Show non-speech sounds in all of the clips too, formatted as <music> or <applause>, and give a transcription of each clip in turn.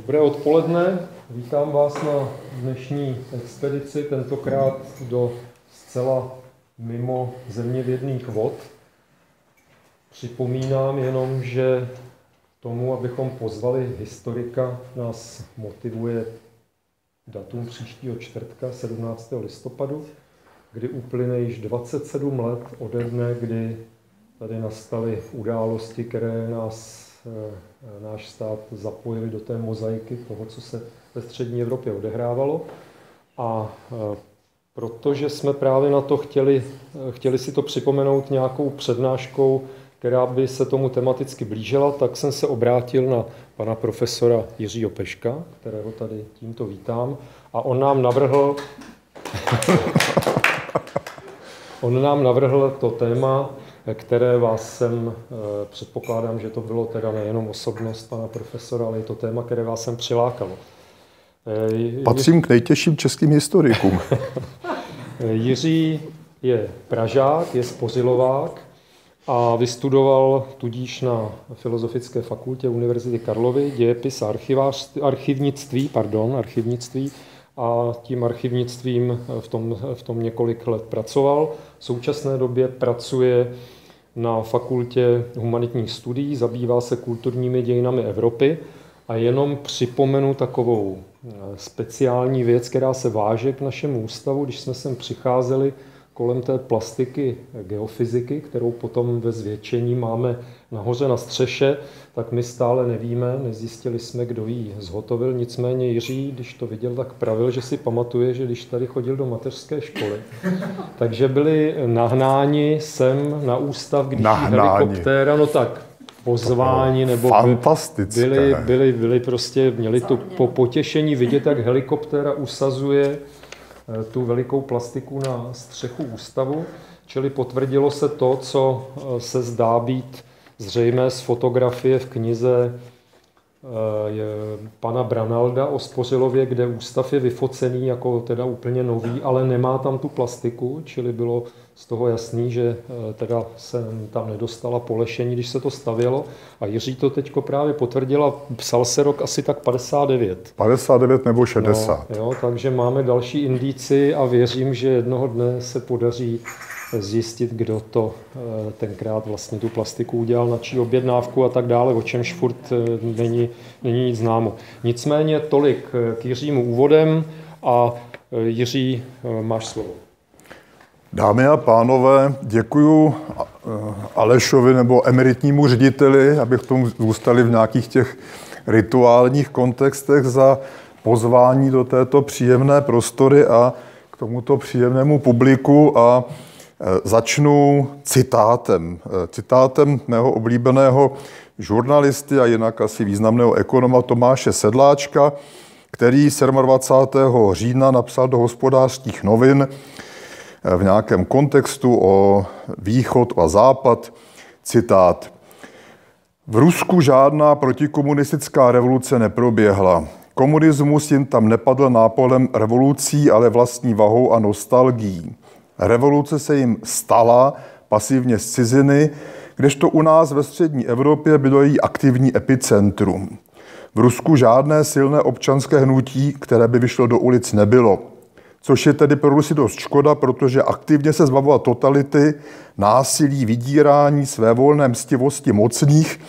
Dobré odpoledne, vítám vás na dnešní expedici, tentokrát do zcela mimo zeměvědných vod. Připomínám jenom, že tomu, abychom pozvali historika, nás motivuje datum příštího čtvrtka, 17. listopadu, kdy uplyne již 27 let ode dne, kdy tady nastaly události, které nás náš stát zapojili do té mozaiky toho, co se ve střední Evropě odehrávalo. A eh, protože jsme právě na to chtěli, eh, chtěli si to připomenout nějakou přednáškou, která by se tomu tematicky blížila, tak jsem se obrátil na pana profesora Jiřího Peška, kterého tady tímto vítám, a on nám navrhl <laughs> on nám navrhl to téma které vás sem, eh, předpokládám, že to bylo teda nejenom osobnost pana profesora, ale i to téma, které vás sem přilákalo. Eh, Patřím k nejtěžším českým historikům. <laughs> Jiří je Pražák, je spořilovák a vystudoval tudíž na Filozofické fakultě Univerzity Karlovy dějepis a archivnictví, pardon, archivnictví a tím archivnictvím v tom, v tom několik let pracoval. V současné době pracuje na fakultě humanitních studií, zabývá se kulturními dějinami Evropy a jenom připomenu takovou eh, speciální věc, která se váže k našemu ústavu. Když jsme sem přicházeli kolem té plastiky geofyziky, kterou potom ve zvětšení máme nahoře na střeše, tak my stále nevíme, nezjistili jsme, kdo ji zhotovil. Nicméně Jiří, když to viděl, tak pravil, že si pamatuje, že když tady chodil do mateřské školy, <laughs> takže byli nahnáni sem na ústav, když helikoptéra, no tak pozvání, nebo byli, byli, byli prostě, měli to po potěšení vidět, jak helikoptéra usazuje eh, tu velikou plastiku na střechu ústavu, čili potvrdilo se to, co eh, se zdá být zřejmé z fotografie v knize eh, je pana Branalda o Spořilově, kde ústav je vyfocený jako teda úplně nový, ale nemá tam tu plastiku, čili bylo z toho jasný, že eh, teda se tam nedostala polešení, když se to stavělo. A Jiří to teďko právě potvrdila, psal se rok asi tak 59. 59 nebo 60. No, jo, takže máme další indici a věřím, že jednoho dne se podaří zjistit, kdo to eh, tenkrát vlastně tu plastiku udělal, na čí objednávku a tak dále, o čemž furt eh, není, není nic známo. Nicméně tolik eh, k Jiřímu úvodem a Jiří, máš slovo. Dámy a pánové, děkuji Alešovi nebo emeritnímu řediteli, abych tomu zůstali v nějakých těch rituálních kontextech za pozvání do této příjemné prostory a k tomuto příjemnému publiku a Eh, začnu citátem. Eh, citátem mého oblíbeného žurnalisty a jinak asi významného ekonoma Tomáše Sedláčka, který 27. října napsal do hospodářských novin eh, v nějakém kontextu o východ a západ, citát. V Rusku žádná protikomunistická revoluce neproběhla. Komunismus jen tam nepadl nápolem revolucí, ale vlastní vahou a nostalgií. Revoluce se jim stala pasivně z ciziny, kdežto u nás ve střední Evropě bylo její aktivní epicentrum. V Rusku žádné silné občanské hnutí, které by vyšlo do ulic, nebylo. Což je tedy pro Rusy dost škoda, protože aktivně se zbavovat totality, násilí, vydírání, své volné mstivosti mocných,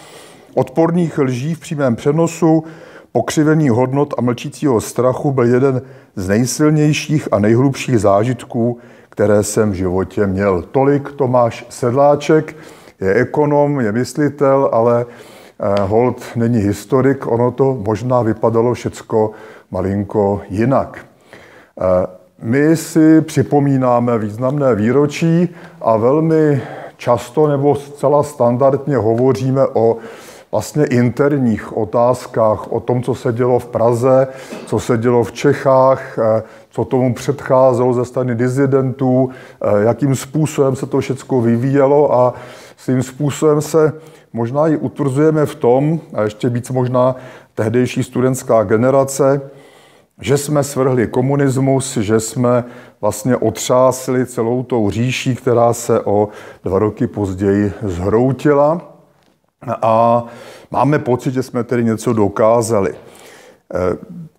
odporných lží v přímém přenosu, pokřivení hodnot a mlčícího strachu byl jeden z nejsilnějších a nejhlubších zážitků, které jsem v životě měl. Tolik Tomáš Sedláček, je ekonom, je myslitel, ale eh, hold není historik, ono to možná vypadalo všecko malinko jinak. Eh, my si připomínáme významné výročí a velmi často nebo zcela standardně hovoříme o vlastně interních otázkách, o tom, co se dělo v Praze, co se dělo v Čechách, eh, co tomu předcházelo ze strany dizidentů, eh, jakým způsobem se to všechno vyvíjelo a svým způsobem se možná i utvrzujeme v tom, a ještě víc možná tehdejší studentská generace, že jsme svrhli komunismus, že jsme vlastně otřásli celou tou říší, která se o dva roky později zhroutila a máme pocit, že jsme tedy něco dokázali.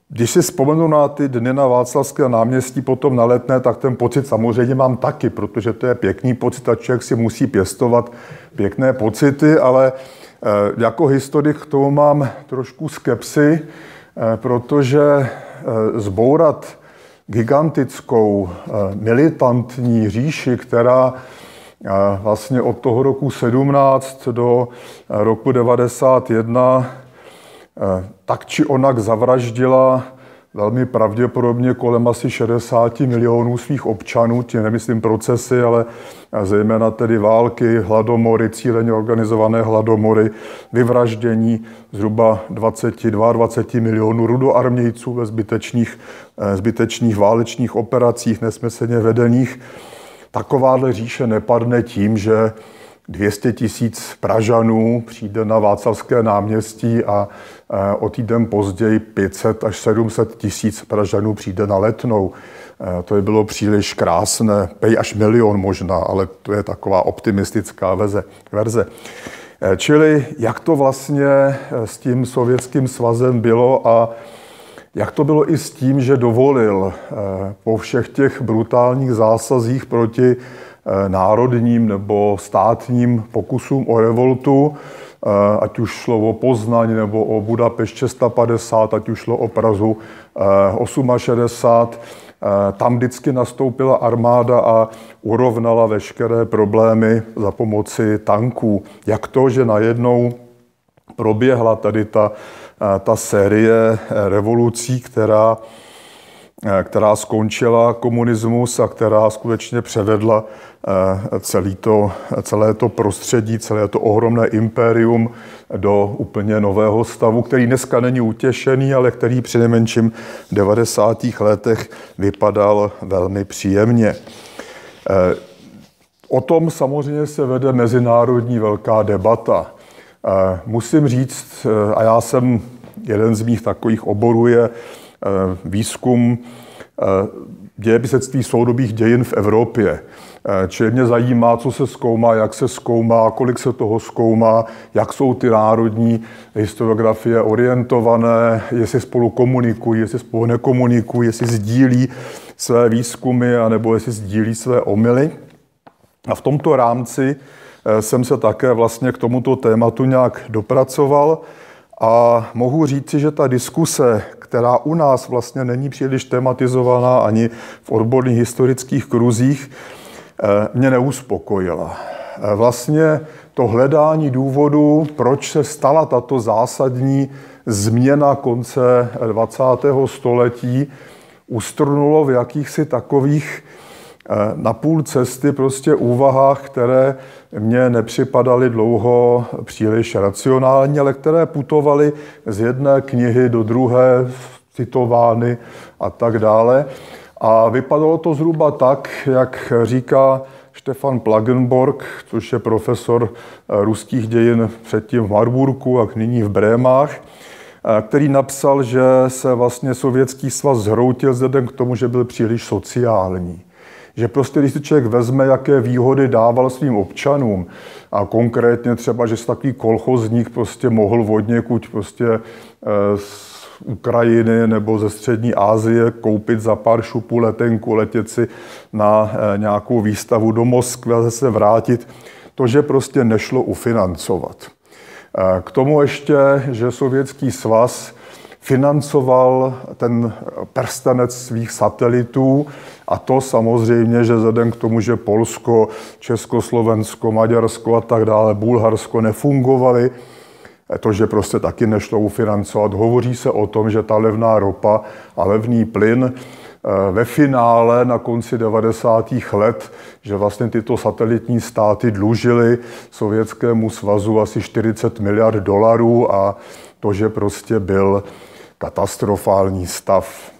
Když si vzpomenu na ty dny na Václavské náměstí, potom na letné, tak ten pocit samozřejmě mám taky, protože to je pěkný pocit a člověk si musí pěstovat pěkné pocity, ale eh, jako historik k tomu mám trošku skepsy, eh, protože zbourat gigantickou militantní říši, která vlastně od toho roku 17 do roku 91 tak či onak zavraždila velmi pravděpodobně kolem asi 60 milionů svých občanů, tím nemyslím procesy, ale zejména tedy války, hladomory, cíleně organizované hladomory, vyvraždění zhruba 22 20 milionů rudoarmějců ve zbytečných, eh, zbytečných válečných operacích nesmyslně vedených. Takováhle říše nepadne tím, že 200 tisíc Pražanů přijde na Václavské náměstí a Eh, o týden později 500 až 700 tisíc Pražanů přijde na letnou. Eh, to by bylo příliš krásné, pej až milion možná, ale to je taková optimistická verze. verze. Eh, čili jak to vlastně s tím sovětským svazem bylo a jak to bylo i s tím, že dovolil po všech těch brutálních zásazích proti národním nebo státním pokusům o revoltu, Eh, ať už šlo o Poznaň nebo o Budapešť 650, ať už šlo o Prazu 68. Eh, eh, tam vždycky nastoupila armáda a urovnala veškeré problémy za pomoci tanků. Jak to, že najednou proběhla tady ta, ta série revolucí, která Eh, která skončila komunismus a která skutečně převedla eh, celý to, celé to prostředí, celé to ohromné impérium do úplně nového stavu, který dneska není utěšený, ale který při nejmenším v 90. letech vypadal velmi příjemně. Eh, o tom samozřejmě se vede mezinárodní velká debata. Musím říct, a já jsem jeden z mých takových oborů je Eh, výzkum eh, dějepisectví soudobých dějin v Evropě. Eh, čili mě zajímá, co se zkoumá, jak se zkoumá, kolik se toho zkoumá, jak jsou ty národní historiografie orientované, jestli spolu komunikují, jestli spolu nekomunikují, jestli sdílí své výzkumy, anebo jestli sdílí své omily. A v tomto rámci jsem se také vlastně k tomuto tématu nějak dopracoval a mohu říci, že ta diskuse, která u nás vlastně není příliš tematizovaná ani v odborných historických kruzích, eh, mě neuspokojila. Eh, vlastně to hledání důvodu, proč se stala tato zásadní změna konce 20. století, ustrnulo v jakýchsi takových eh, na půl cesty prostě úvahách, které mně nepřipadaly dlouho příliš racionální, ale které putovaly z jedné knihy do druhé, citovány a tak dále. A vypadalo to zhruba tak, jak říká Stefan Plagenborg, což je profesor eh, ruských dějin předtím v Marburku a nyní v Brémách, eh, který napsal, že se vlastně sovětský svaz zhroutil vzhledem k tomu, že byl příliš sociální že prostě, když si člověk vezme, jaké výhody dával svým občanům, a konkrétně třeba, že se takový kolchozník prostě mohl vodněkuť prostě eh, z Ukrajiny nebo ze střední Asie koupit za pár šupů letenku, letět si na eh, nějakou výstavu do Moskvy a zase vrátit, to, že prostě nešlo ufinancovat. Eh, k tomu ještě, že Sovětský svaz financoval ten prstenec svých satelitů a to samozřejmě, že vzhledem k tomu, že Polsko, Československo, Maďarsko a tak dále, Bulharsko nefungovaly, to, že prostě taky nešlo ufinancovat. Hovoří se o tom, že ta levná ropa a levný plyn eh, ve finále na konci 90. let, že vlastně tyto satelitní státy dlužily Sovětskému svazu asi 40 miliard dolarů a to, že prostě byl katastrofální stav.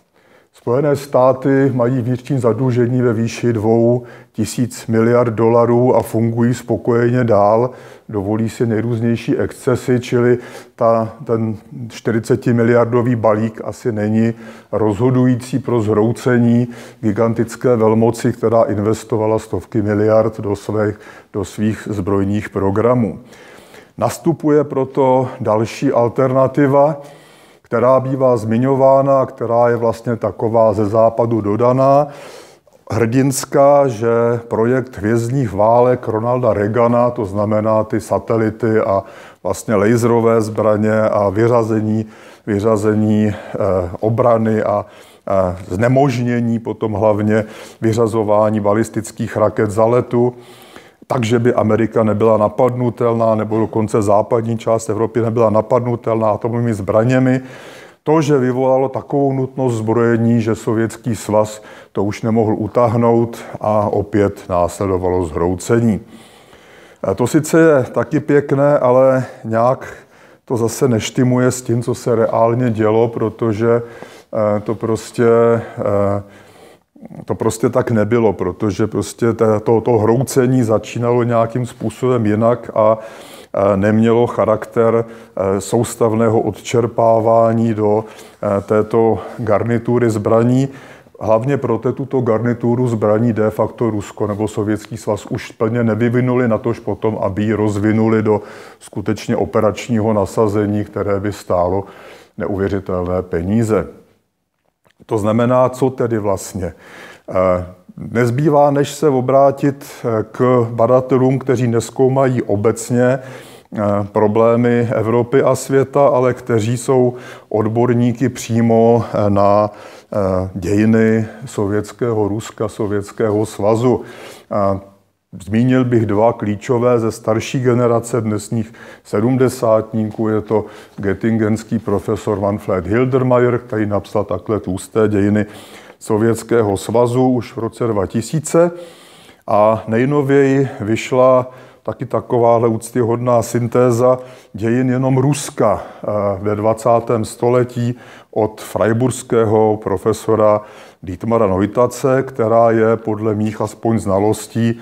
Spojené státy mají vnitřní zadlužení ve výši dvou tisíc miliard dolarů a fungují spokojeně dál, dovolí si nejrůznější excesy, čili ta, ten 40 miliardový balík asi není rozhodující pro zhroucení gigantické velmoci, která investovala stovky miliard do svých, do svých zbrojních programů. Nastupuje proto další alternativa, která bývá zmiňována, která je vlastně taková ze západu dodaná, hrdinská, že projekt hvězdních válek Ronalda Reagana, to znamená ty satelity a vlastně laserové zbraně a vyřazení, vyřazení eh, obrany a eh, znemožnění potom hlavně vyřazování balistických raket za letu, takže by Amerika nebyla napadnutelná, nebo dokonce západní část Evropy nebyla napadnutelná atomovými zbraněmi. To, že vyvolalo takovou nutnost zbrojení, že Sovětský svaz to už nemohl utáhnout a opět následovalo zhroucení. To sice je taky pěkné, ale nějak to zase neštimuje s tím, co se reálně dělo, protože eh, to prostě eh, to prostě tak nebylo, protože prostě to, to hroucení začínalo nějakým způsobem jinak a nemělo charakter e, soustavného odčerpávání do e, této garnitury zbraní. Hlavně pro tuto garnituru zbraní de facto Rusko nebo Sovětský svaz už plně nevyvinuli, natož potom, aby ji rozvinuli do skutečně operačního nasazení, které by stálo neuvěřitelné peníze. To znamená, co tedy vlastně? Eh, nezbývá, než se obrátit eh, k badatelům, kteří neskoumají obecně eh, problémy Evropy a světa, ale kteří jsou odborníky přímo na dějiny sovětského Ruska, sovětského svazu. Zmínil bych dva klíčové ze starší generace dnesních sedmdesátníků. Je to gettingenský profesor Manfred Hildermayer, který napsal takhle tlusté dějiny Sovětského svazu už v roce 2000. A nejnověji vyšla taky takováhle úctyhodná syntéza dějin jenom Ruska eh, ve 20. století od freiburského profesora Dietmara Neutace, která je podle mých aspoň znalostí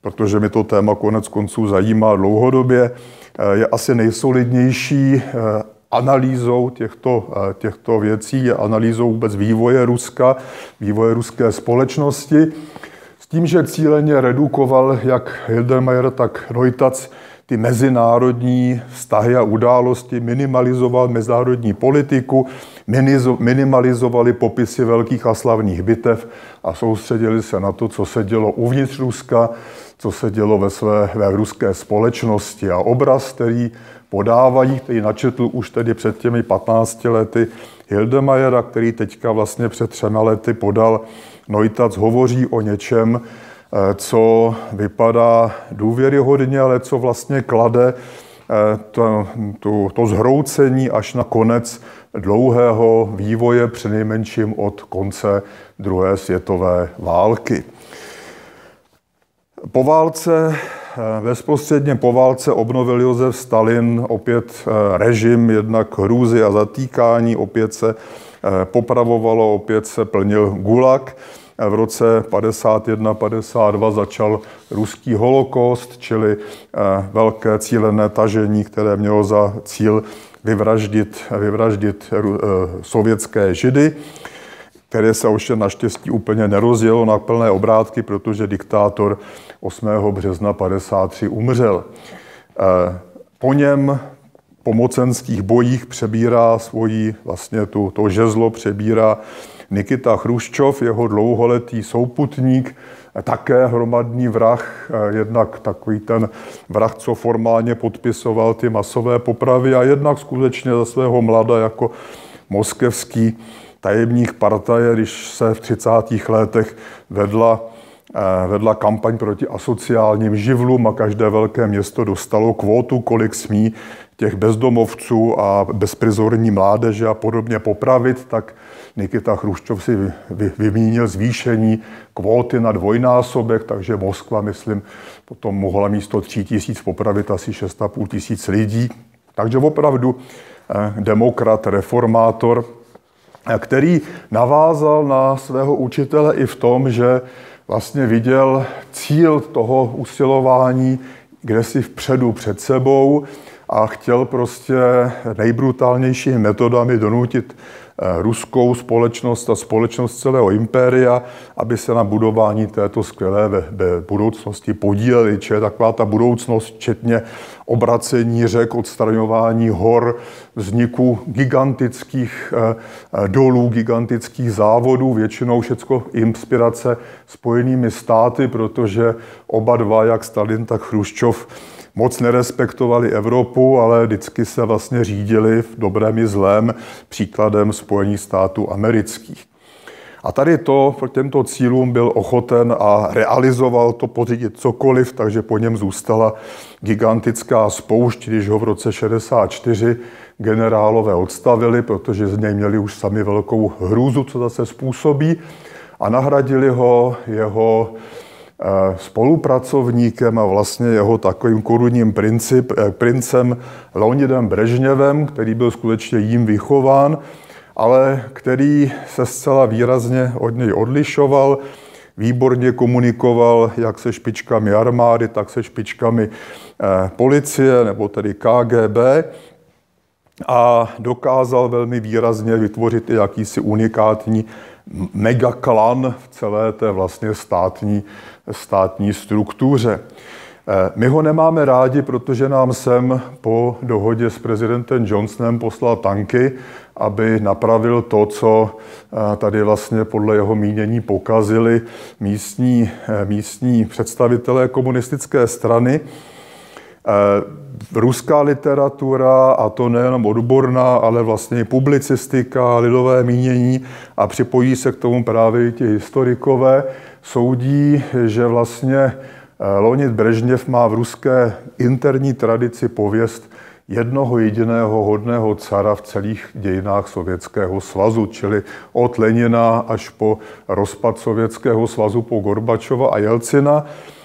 protože mi to téma konec konců zajímá dlouhodobě, eh, je asi nejsolidnější eh, analýzou těchto, těchto věcí, analýzou vůbec vývoje Ruska, vývoje ruské společnosti, s tím, že cíleně redukoval jak Hildermayer, tak Reutac ty mezinárodní vztahy a události, minimalizoval mezinárodní politiku, minimalizovali popisy velkých a slavných bitev a soustředili se na to, co se dělo uvnitř Ruska, co se dělo ve své ve ruské společnosti. A obraz, který podávají, který načetl už tedy před těmi 15 lety Hildemajera, který teďka vlastně před třemi lety podal Neutac, hovoří o něčem, co vypadá důvěryhodně, ale co vlastně klade eh, to, to, to zhroucení až na konec dlouhého vývoje, přinejmenším od konce druhé světové války. Po válce, eh, bezprostředně po válce obnovil Josef Stalin opět režim jednak hrůzy a zatýkání, opět se popravovalo, opět se plnil gulag. V roce 51-52 začal ruský holokost, čili eh, velké cílené tažení, které mělo za cíl vyvraždit, vyvraždit eh, sovětské židy, které se už naštěstí úplně nerozjelo na plné obrátky, protože diktátor 8. března 53 umřel. Eh, po něm po mocenských bojích přebírá svoji, vlastně tu, to žezlo přebírá Nikita Chruščov, jeho dlouholetý souputník, také hromadný vrah, jednak takový ten vrah, co formálně podpisoval ty masové popravy a jednak skutečně za svého mlada jako moskevský tajemník partaje, když se v 30. letech vedla vedla kampaň proti asociálním živlům a každé velké město dostalo kvótu, kolik smí těch bezdomovců a bezprizorní mládeže a podobně popravit, tak Nikita Chruščov si vymínil zvýšení kvóty na dvojnásobek, takže Moskva, myslím, potom mohla místo 3 tisíc popravit asi 6,5 tisíc lidí. Takže opravdu eh, demokrat, reformátor, eh, který navázal na svého učitele i v tom, že vlastně viděl cíl toho usilování kde si vpředu před sebou a chtěl prostě nejbrutálnějšími metodami donutit Eh, ruskou společnost a společnost celého impéria, aby se na budování této skvělé ve, ve budoucnosti podíleli. Či je taková ta budoucnost, včetně obracení řek, odstraňování hor, vzniku gigantických eh, eh, dolů, gigantických závodů, většinou všecko inspirace spojenými státy, protože oba dva, jak Stalin, tak Chruščov, moc nerespektovali Evropu, ale vždycky se vlastně řídili v dobrém i zlém příkladem Spojených států amerických. A tady to k těmto cílům byl ochoten a realizoval to pořídit cokoliv, takže po něm zůstala gigantická spoušť, když ho v roce 64 generálové odstavili, protože z něj měli už sami velkou hrůzu, co zase způsobí, a nahradili ho jeho Eh, spolupracovníkem a vlastně jeho takovým korunním princip, eh, princem Leonidem Brežněvem, který byl skutečně jím vychován, ale který se zcela výrazně od něj odlišoval, výborně komunikoval jak se špičkami armády, tak se špičkami eh, policie, nebo tedy KGB a dokázal velmi výrazně vytvořit i jakýsi unikátní megaklan v celé té vlastně státní státní struktuře. Eh, my ho nemáme rádi, protože nám sem po dohodě s prezidentem Johnsonem poslal tanky, aby napravil to, co eh, tady vlastně podle jeho mínění pokazili místní, eh, místní představitelé komunistické strany. Ruská literatura, a to nejenom odborná, ale vlastně publicistika, lidové mínění a připojí se k tomu právě i ti historikové, soudí, že vlastně eh, Leonid Brežněv má v ruské interní tradici pověst jednoho jediného hodného cara v celých dějinách Sovětského svazu, čili od Lenina až po rozpad Sovětského svazu, po Gorbačova a Jelcina, eh,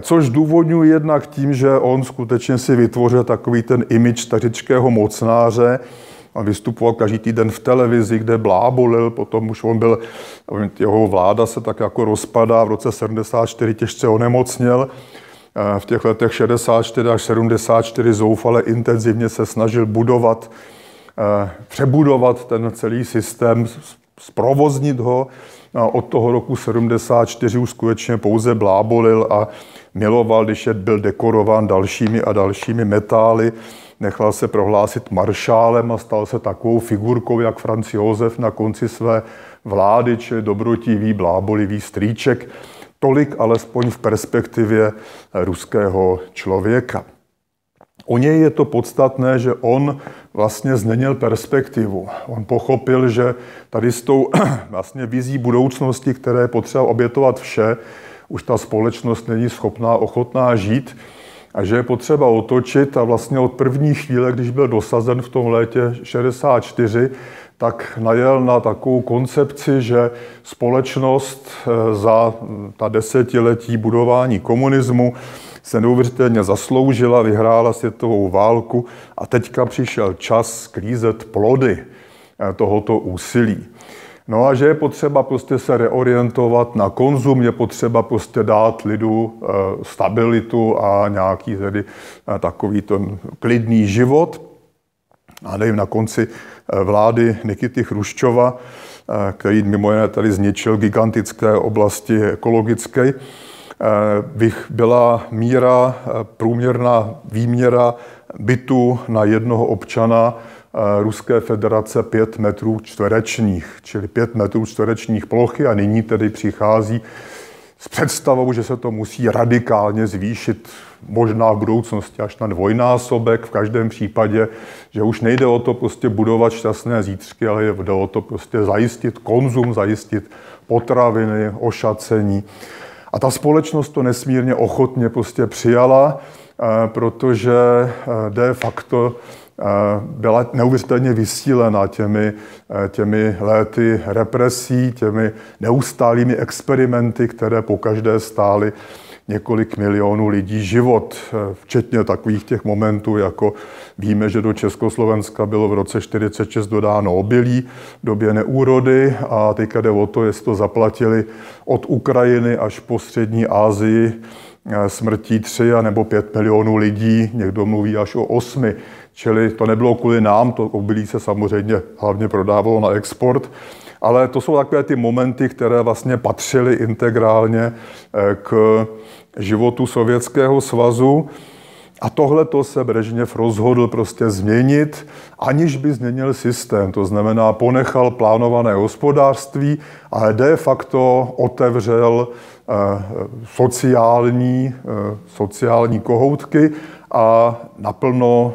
což důvodňuje jednak tím, že on skutečně si vytvořil takový ten imič stařičkého mocnáře, On vystupoval každý týden v televizi, kde blábolil, potom už on byl, jeho vláda se tak jako rozpadá, v roce 74 těžce onemocněl, v těch letech 64 až 74 zoufale intenzivně se snažil budovat, přebudovat ten celý systém, zprovoznit ho. A od toho roku 74 už skutečně pouze blábolil a miloval, když je byl dekorován dalšími a dalšími metály nechal se prohlásit maršálem a stal se takovou figurkou, jak Franz Josef na konci své vlády, čili dobrotivý, blábolivý strýček. Tolik alespoň v perspektivě ruského člověka. U něj je to podstatné, že on vlastně změnil perspektivu. On pochopil, že tady s tou <clears throat> vlastně vizí budoucnosti, které potřeba obětovat vše, už ta společnost není schopná, ochotná žít, a že je potřeba otočit a vlastně od první chvíle, když byl dosazen v tom létě 64, tak najel na takovou koncepci, že společnost eh, za ta desetiletí budování komunismu se neuvěřitelně zasloužila, vyhrála světovou válku a teďka přišel čas sklízet plody eh, tohoto úsilí. No a že je potřeba prostě se reorientovat na konzum, je potřeba prostě dát lidu eh, stabilitu a nějaký tedy eh, takový ten klidný život. A nevím, na konci eh, vlády Nikity Chruščova, který mimo jiné tady zničil gigantické oblasti ekologické, bych byla míra, průměrná výměra bytu na jednoho občana Ruské federace 5 metrů čtverečních, čili 5 metrů čtverečních plochy a nyní tedy přichází s představou, že se to musí radikálně zvýšit, možná v budoucnosti až na dvojnásobek, v každém případě, že už nejde o to prostě budovat šťastné zítřky, ale jde o to prostě zajistit konzum, zajistit potraviny, ošacení. A ta společnost to nesmírně ochotně prostě přijala, eh, protože eh, de facto byla neuvěřitelně vysílena těmi, eh, těmi léty represí, těmi neustálými experimenty, které po každé stály několik milionů lidí život, eh, včetně takových těch momentů, jako víme, že do Československa bylo v roce 46 dodáno obilí v době neúrody a teďka jde o to, jestli to zaplatili od Ukrajiny až po střední Asii smrtí 3 nebo 5 milionů lidí, někdo mluví až o 8. Čili to nebylo kvůli nám, to obilí se samozřejmě hlavně prodávalo na export, ale to jsou takové ty momenty, které vlastně patřily integrálně k životu Sovětského svazu. A tohle to se Brežněv rozhodl prostě změnit, aniž by změnil systém. To znamená, ponechal plánované hospodářství, ale de facto otevřel eh, sociální, eh, sociální kohoutky a naplno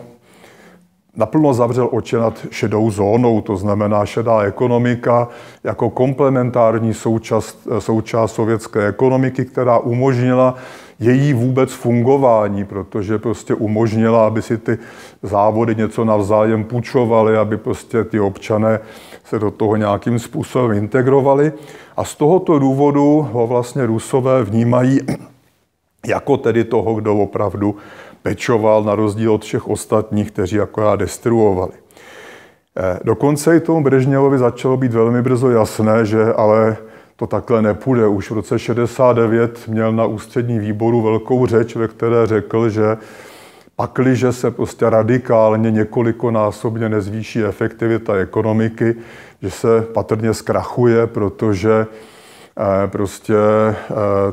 naplno zavřel oči nad šedou zónou, to znamená šedá ekonomika jako komplementární součást, součást sovětské ekonomiky, která umožnila její vůbec fungování, protože prostě umožnila, aby si ty závody něco navzájem půjčovaly, aby prostě ty občané se do toho nějakým způsobem integrovali. A z tohoto důvodu ho vlastně Rusové vnímají <clears throat> jako tedy toho, kdo opravdu pečoval na rozdíl od všech ostatních, kteří akorát destruovali. Eh, dokonce i tomu Brežněvovi začalo být velmi brzo jasné, že ale to takhle nepůjde. Už v roce 69 měl na ústřední výboru velkou řeč, ve které řekl, že pakliže se prostě radikálně několikonásobně nezvýší efektivita ekonomiky, že se patrně zkrachuje, protože prostě eh,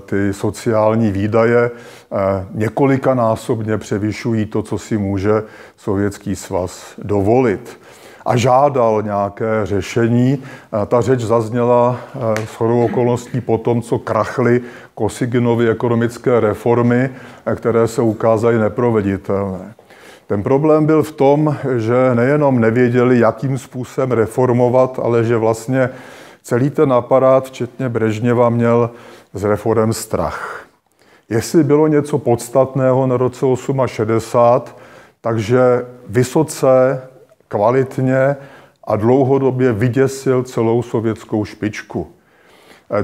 ty sociální výdaje eh, několikanásobně převyšují to, co si může Sovětský svaz dovolit a žádal nějaké řešení. Ta řeč zazněla eh, s chodou okolností po tom, co krachly Kosiginovy ekonomické reformy, eh, které se ukázaly neproveditelné. Ten problém byl v tom, že nejenom nevěděli, jakým způsobem reformovat, ale že vlastně celý ten aparát, včetně Brežněva, měl z reform strach. Jestli bylo něco podstatného na roce 68, takže vysoce kvalitně a dlouhodobě vyděsil celou sovětskou špičku.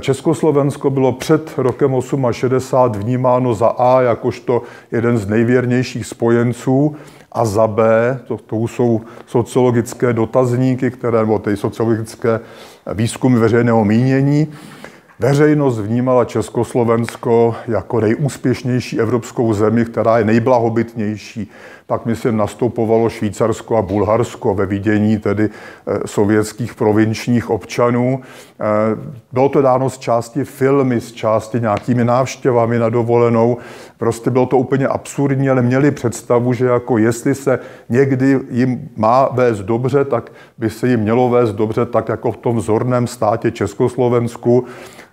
Československo bylo před rokem 68 vnímáno za A jakožto jeden z nejvěrnějších spojenců a za B, to, to jsou sociologické dotazníky, které, nebo ty sociologické výzkumy veřejného mínění, Veřejnost vnímala Československo jako nejúspěšnější evropskou zemi, která je nejblahobytnější. Pak myslím nastupovalo Švýcarsko a Bulharsko ve vidění tedy eh, sovětských provinčních občanů. Eh, bylo to dáno z části filmy, z části nějakými návštěvami na dovolenou. Prostě bylo to úplně absurdní, ale měli představu, že jako jestli se někdy jim má vést dobře, tak by se jim mělo vést dobře, tak jako v tom vzorném státě Československu.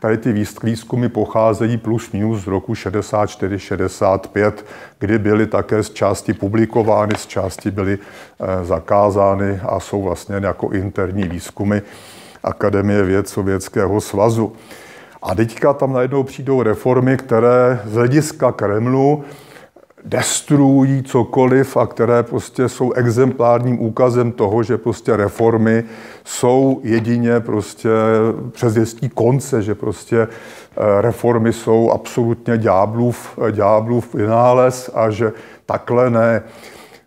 Tady ty výzkumy pocházejí plus minus z roku 64-65, kdy byly také z části publikovány, z části byly eh, zakázány a jsou vlastně jako interní výzkumy Akademie věd Sovětského svazu. A teďka tam najednou přijdou reformy, které z hlediska Kremlu destruují cokoliv a které prostě jsou exemplárním úkazem toho, že prostě reformy jsou jedině prostě přezvěstí konce, že prostě eh, reformy jsou absolutně ďáblův, ďáblův vynález a že takhle ne.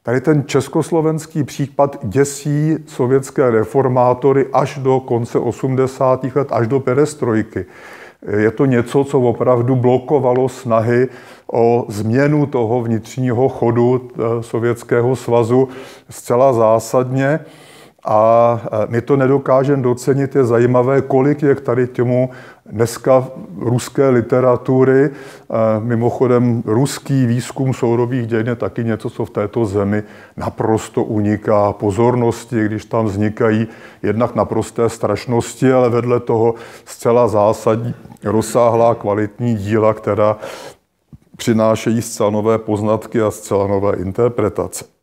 Tady ten československý případ děsí sovětské reformátory až do konce 80. let, až do perestrojky. Je to něco, co opravdu blokovalo snahy o změnu toho vnitřního chodu eh, Sovětského svazu zcela zásadně. A eh, my to nedokážeme docenit. Je zajímavé, kolik je k tady těmu dneska ruské literatury. Eh, mimochodem, ruský výzkum sourových dějin je taky něco, co v této zemi naprosto uniká pozornosti, když tam vznikají jednak naprosté strašnosti, ale vedle toho zcela zásadní, rozsáhlá kvalitní díla, která přinášejí zcela nové poznatky a zcela nové interpretace.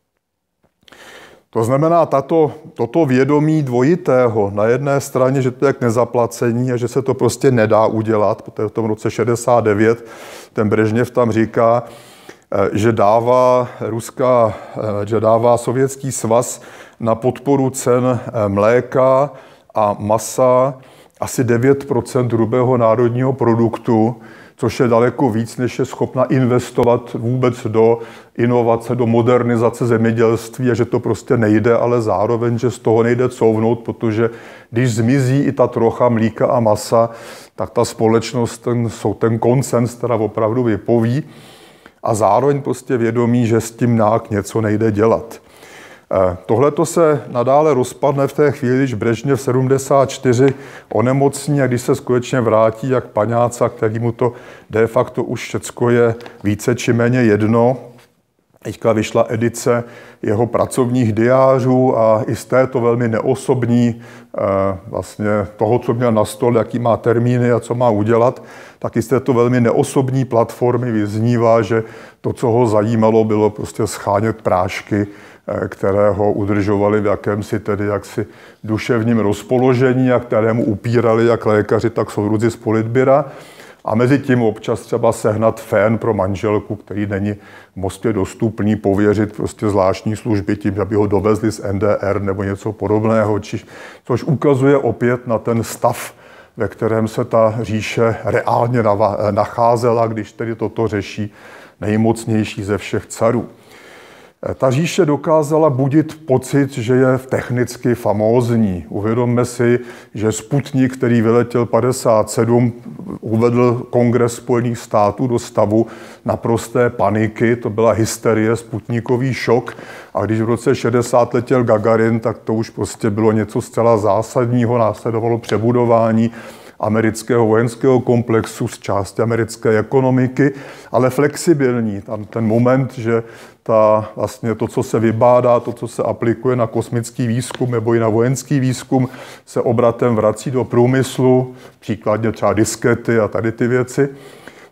To znamená, tato, toto vědomí dvojitého, na jedné straně, že to je k nezaplacení a že se to prostě nedá udělat, protože v tom roce 69 ten Brežněv tam říká, eh, že dává ruská, eh, že dává sovětský svaz na podporu cen eh, mléka a masa asi 9% hrubého národního produktu, což je daleko víc, než je schopna investovat vůbec do inovace, do modernizace zemědělství a že to prostě nejde, ale zároveň, že z toho nejde couvnout, protože když zmizí i ta trocha mlíka a masa, tak ta společnost, ten, ten koncens teda opravdu vypoví a zároveň prostě vědomí, že s tím nějak něco nejde dělat. Eh, Tohle to se nadále rozpadne v té chvíli, když Brežně v 74 onemocní a když se skutečně vrátí jak paňáca, který mu to de facto už všecko je více či méně jedno. Teďka vyšla edice jeho pracovních diářů a i z této velmi neosobní eh, vlastně toho, co měl na stole, jaký má termíny a co má udělat, tak i z této velmi neosobní platformy vyznívá, že to, co ho zajímalo, bylo prostě schánět prášky které ho udržovali v jakémsi tedy jaksi duševním rozpoložení a kterému upírali jak lékaři, tak soudruzi z politběra. A mezi tím občas třeba sehnat fén pro manželku, který není v Moskvě dostupný, pověřit prostě zvláštní služby tím, aby ho dovezli z NDR nebo něco podobného, či, což ukazuje opět na ten stav, ve kterém se ta říše reálně nacházela, když tedy toto řeší nejmocnější ze všech carů. Ta říše dokázala budit pocit, že je technicky famózní. Uvědomme si, že Sputnik, který vyletěl 57, uvedl Kongres Spojených států do stavu naprosté paniky. To byla hysterie, sputnikový šok. A když v roce 60 letěl Gagarin, tak to už prostě bylo něco zcela zásadního. Následovalo přebudování amerického vojenského komplexu z části americké ekonomiky, ale flexibilní. Tam ten moment, že ta, vlastně to, co se vybádá, to, co se aplikuje na kosmický výzkum nebo i na vojenský výzkum, se obratem vrací do průmyslu, příkladně třeba diskety a tady ty věci.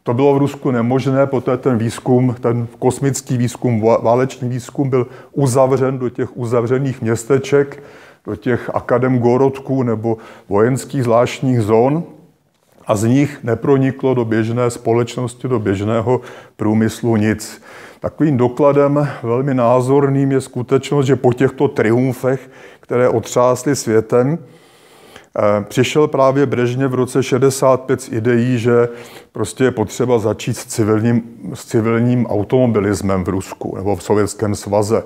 To bylo v Rusku nemožné, poté ten výzkum, ten kosmický výzkum, válečný výzkum byl uzavřen do těch uzavřených městeček, do těch akadem Gorodků nebo vojenských zvláštních zón a z nich neproniklo do běžné společnosti, do běžného průmyslu nic. Takovým dokladem velmi názorným je skutečnost, že po těchto triumfech, které otřásly světem, přišel právě Brežně v roce 65 s ideí, že prostě je potřeba začít s civilním, s civilním automobilismem v Rusku nebo v Sovětském svaze.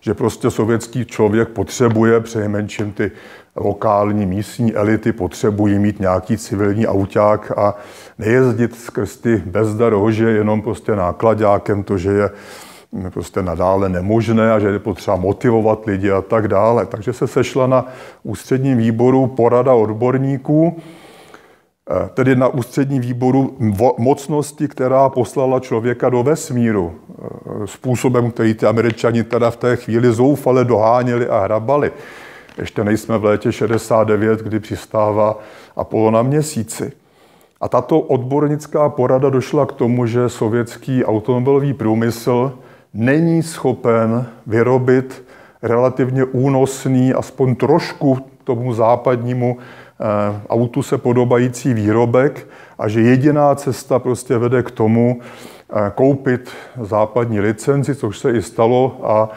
Že prostě sovětský člověk potřebuje přejmenším ty lokální místní elity potřebují mít nějaký civilní auták a nejezdit skrz ty bezdarože jenom prostě nákladákem, to, že je prostě nadále nemožné a že je potřeba motivovat lidi a tak dále. Takže se sešla na ústředním výboru porada odborníků, eh, tedy na ústředním výboru mocnosti, která poslala člověka do vesmíru eh, způsobem, který ty američani teda v té chvíli zoufale doháněli a hrabali. Ještě nejsme v létě 69, kdy přistává Apollo na měsíci. A tato odbornická porada došla k tomu, že sovětský automobilový průmysl není schopen vyrobit relativně únosný, aspoň trošku tomu západnímu eh, autu se podobající výrobek a že jediná cesta prostě vede k tomu eh, koupit západní licenci, což se i stalo a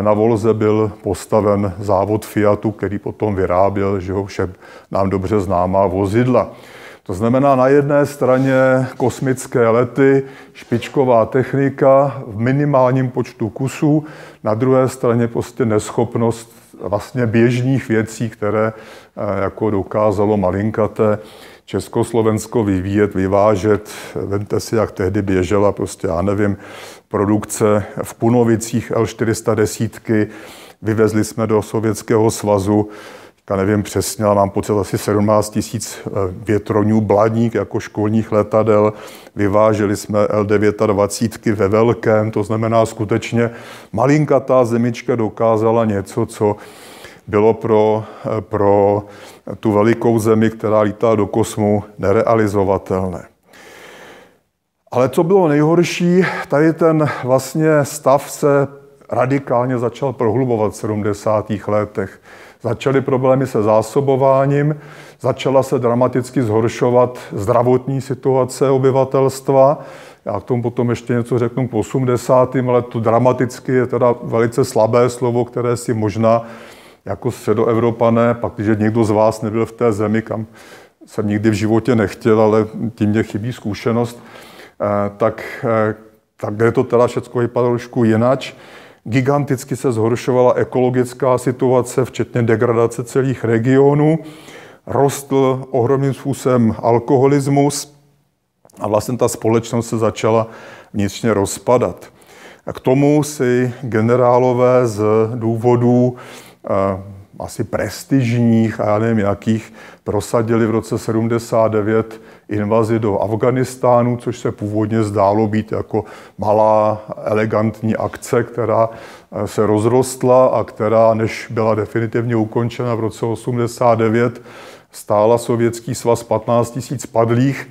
na Volze byl postaven závod Fiatu, který potom vyráběl, že ho všem nám dobře známá vozidla. To znamená na jedné straně kosmické lety, špičková technika v minimálním počtu kusů, na druhé straně prostě neschopnost vlastně běžných věcí, které eh, jako dokázalo malinkaté Československo vyvíjet, vyvážet. Vemte si, jak tehdy běžela prostě, já nevím, produkce v Kunovicích L410. Vyvezli jsme do Sovětského svazu, já nevím přesně, ale mám pocit asi 17 tisíc eh, větroňů bladník jako školních letadel. Vyváželi jsme L29 ve velkém, to znamená skutečně malinkatá zemička dokázala něco, co bylo pro, eh, pro tu velikou zemi, která lítá do kosmu, nerealizovatelné. Ale co bylo nejhorší, tady ten vlastně stav se radikálně začal prohlubovat v 70. letech. Začaly problémy se zásobováním, začala se dramaticky zhoršovat zdravotní situace obyvatelstva. Já k tomu potom ještě něco řeknu k 80. ale to dramaticky je teda velice slabé slovo, které si možná jako středoevropané, pak když někdo z vás nebyl v té zemi, kam jsem nikdy v životě nechtěl, ale tím mě chybí zkušenost, tak, tak kde to teda všechno vypadalo trošku jinač. Giganticky se zhoršovala ekologická situace, včetně degradace celých regionů. Rostl ohromným způsobem alkoholismus a vlastně ta společnost se začala vnitřně rozpadat. A k tomu si generálové z důvodů eh, asi prestižních a já nevím jakých prosadili v roce 79 invazi do Afganistánu, což se původně zdálo být jako malá, elegantní akce, která eh, se rozrostla a která, než byla definitivně ukončena v roce 89, stála sovětský svaz 15 tisíc padlých,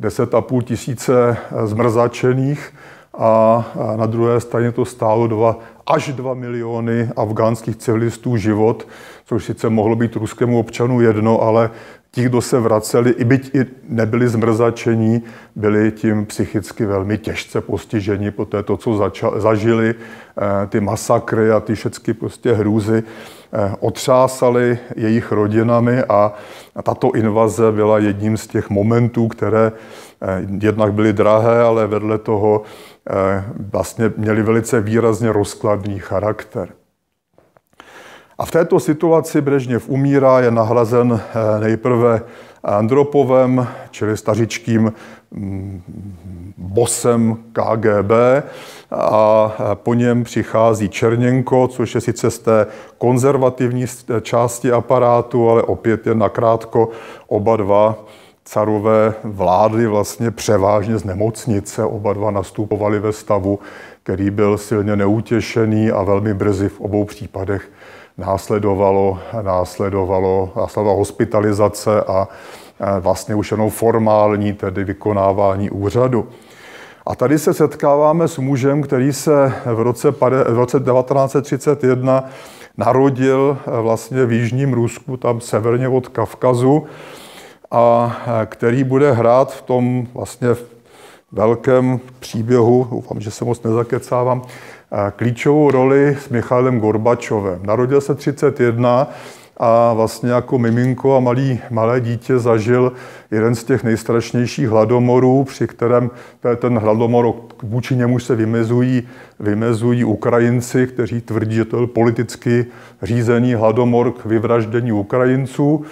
10,5 tisíce eh, zmrzačených a na druhé straně to stálo dva, až 2 miliony afgánských civilistů život, což sice mohlo být ruskému občanu jedno, ale ti, kdo se vraceli, i byť i nebyli zmrzačení, byli tím psychicky velmi těžce postiženi po té to, co zača, zažili, eh, ty masakry a ty všechny prostě hrůzy eh, otřásali jejich rodinami a tato invaze byla jedním z těch momentů, které eh, jednak byly drahé, ale vedle toho vlastně měly velice výrazně rozkladný charakter. A v této situaci Brežněv umírá, je nahrazen eh, nejprve Andropovem, čili stařičkým mm, bosem KGB a po něm přichází Černěnko, což je sice z té konzervativní části aparátu, ale opět je nakrátko oba dva carové vlády vlastně převážně z nemocnice. Oba dva nastupovali ve stavu, který byl silně neutěšený a velmi brzy v obou případech následovalo, následovalo, následovalo hospitalizace a vlastně už jenom formální, tedy vykonávání úřadu. A tady se setkáváme s mužem, který se v roce, v roce 1931 narodil vlastně v Jižním Rusku, tam severně od Kavkazu, a který bude hrát v tom vlastně velkém příběhu, doufám, že se moc nezakecávám, klíčovou roli s Michalem Gorbačovem. Narodil se 31 a vlastně jako miminko a malý, malé dítě zažil jeden z těch nejstrašnějších hladomorů, při kterém ten hladomor, vůči němu se vymezují, vymezují Ukrajinci, kteří tvrdí, že to byl politicky řízený hladomor k vyvraždění Ukrajinců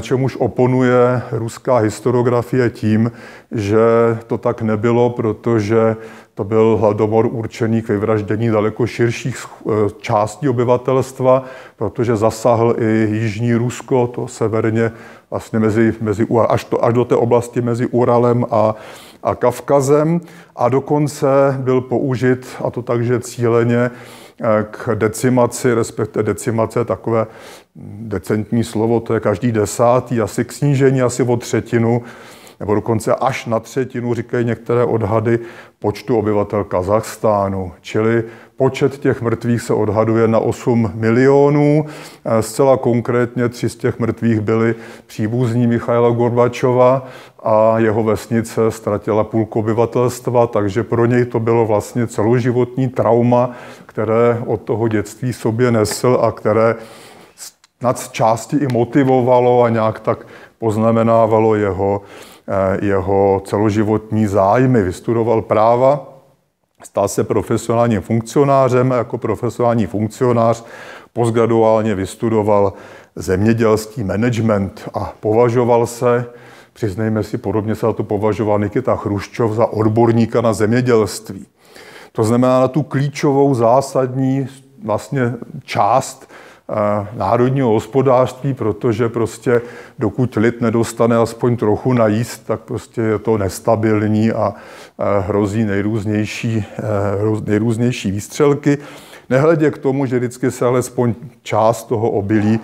čemuž oponuje ruská historiografie tím, že to tak nebylo, protože to byl hladomor určený k vyvraždění daleko širších eh, částí obyvatelstva, protože zasahl i jižní Rusko, to severně vlastně mezi, mezi až, to, až do té oblasti mezi Uralem a, a Kavkazem. A dokonce byl použit, a to takže cíleně, k decimaci, respektive decimace takové decentní slovo, to je každý desátý, asi k snížení asi o třetinu nebo dokonce až na třetinu, říkají některé odhady, počtu obyvatel Kazachstánu. Čili počet těch mrtvých se odhaduje na 8 milionů. Eh, zcela konkrétně tři z těch mrtvých byli příbuzní Michaila Gorbačova a jeho vesnice ztratila půlku obyvatelstva, takže pro něj to bylo vlastně celoživotní trauma, které od toho dětství sobě nesl a které nad části i motivovalo a nějak tak poznamenávalo jeho Eh, jeho celoživotní zájmy. Vystudoval práva, stal se profesionálním funkcionářem a jako profesionální funkcionář postgraduálně vystudoval zemědělský management a považoval se, přiznejme si, podobně se za to považoval Nikita Chruščov za odborníka na zemědělství. To znamená na tu klíčovou zásadní vlastně část Eh, národního hospodářství, protože prostě dokud lid nedostane aspoň trochu najíst, tak prostě je to nestabilní a eh, hrozí nejrůznější, eh, nejrůznější výstřelky. Nehledě k tomu, že vždycky se alespoň část toho obilí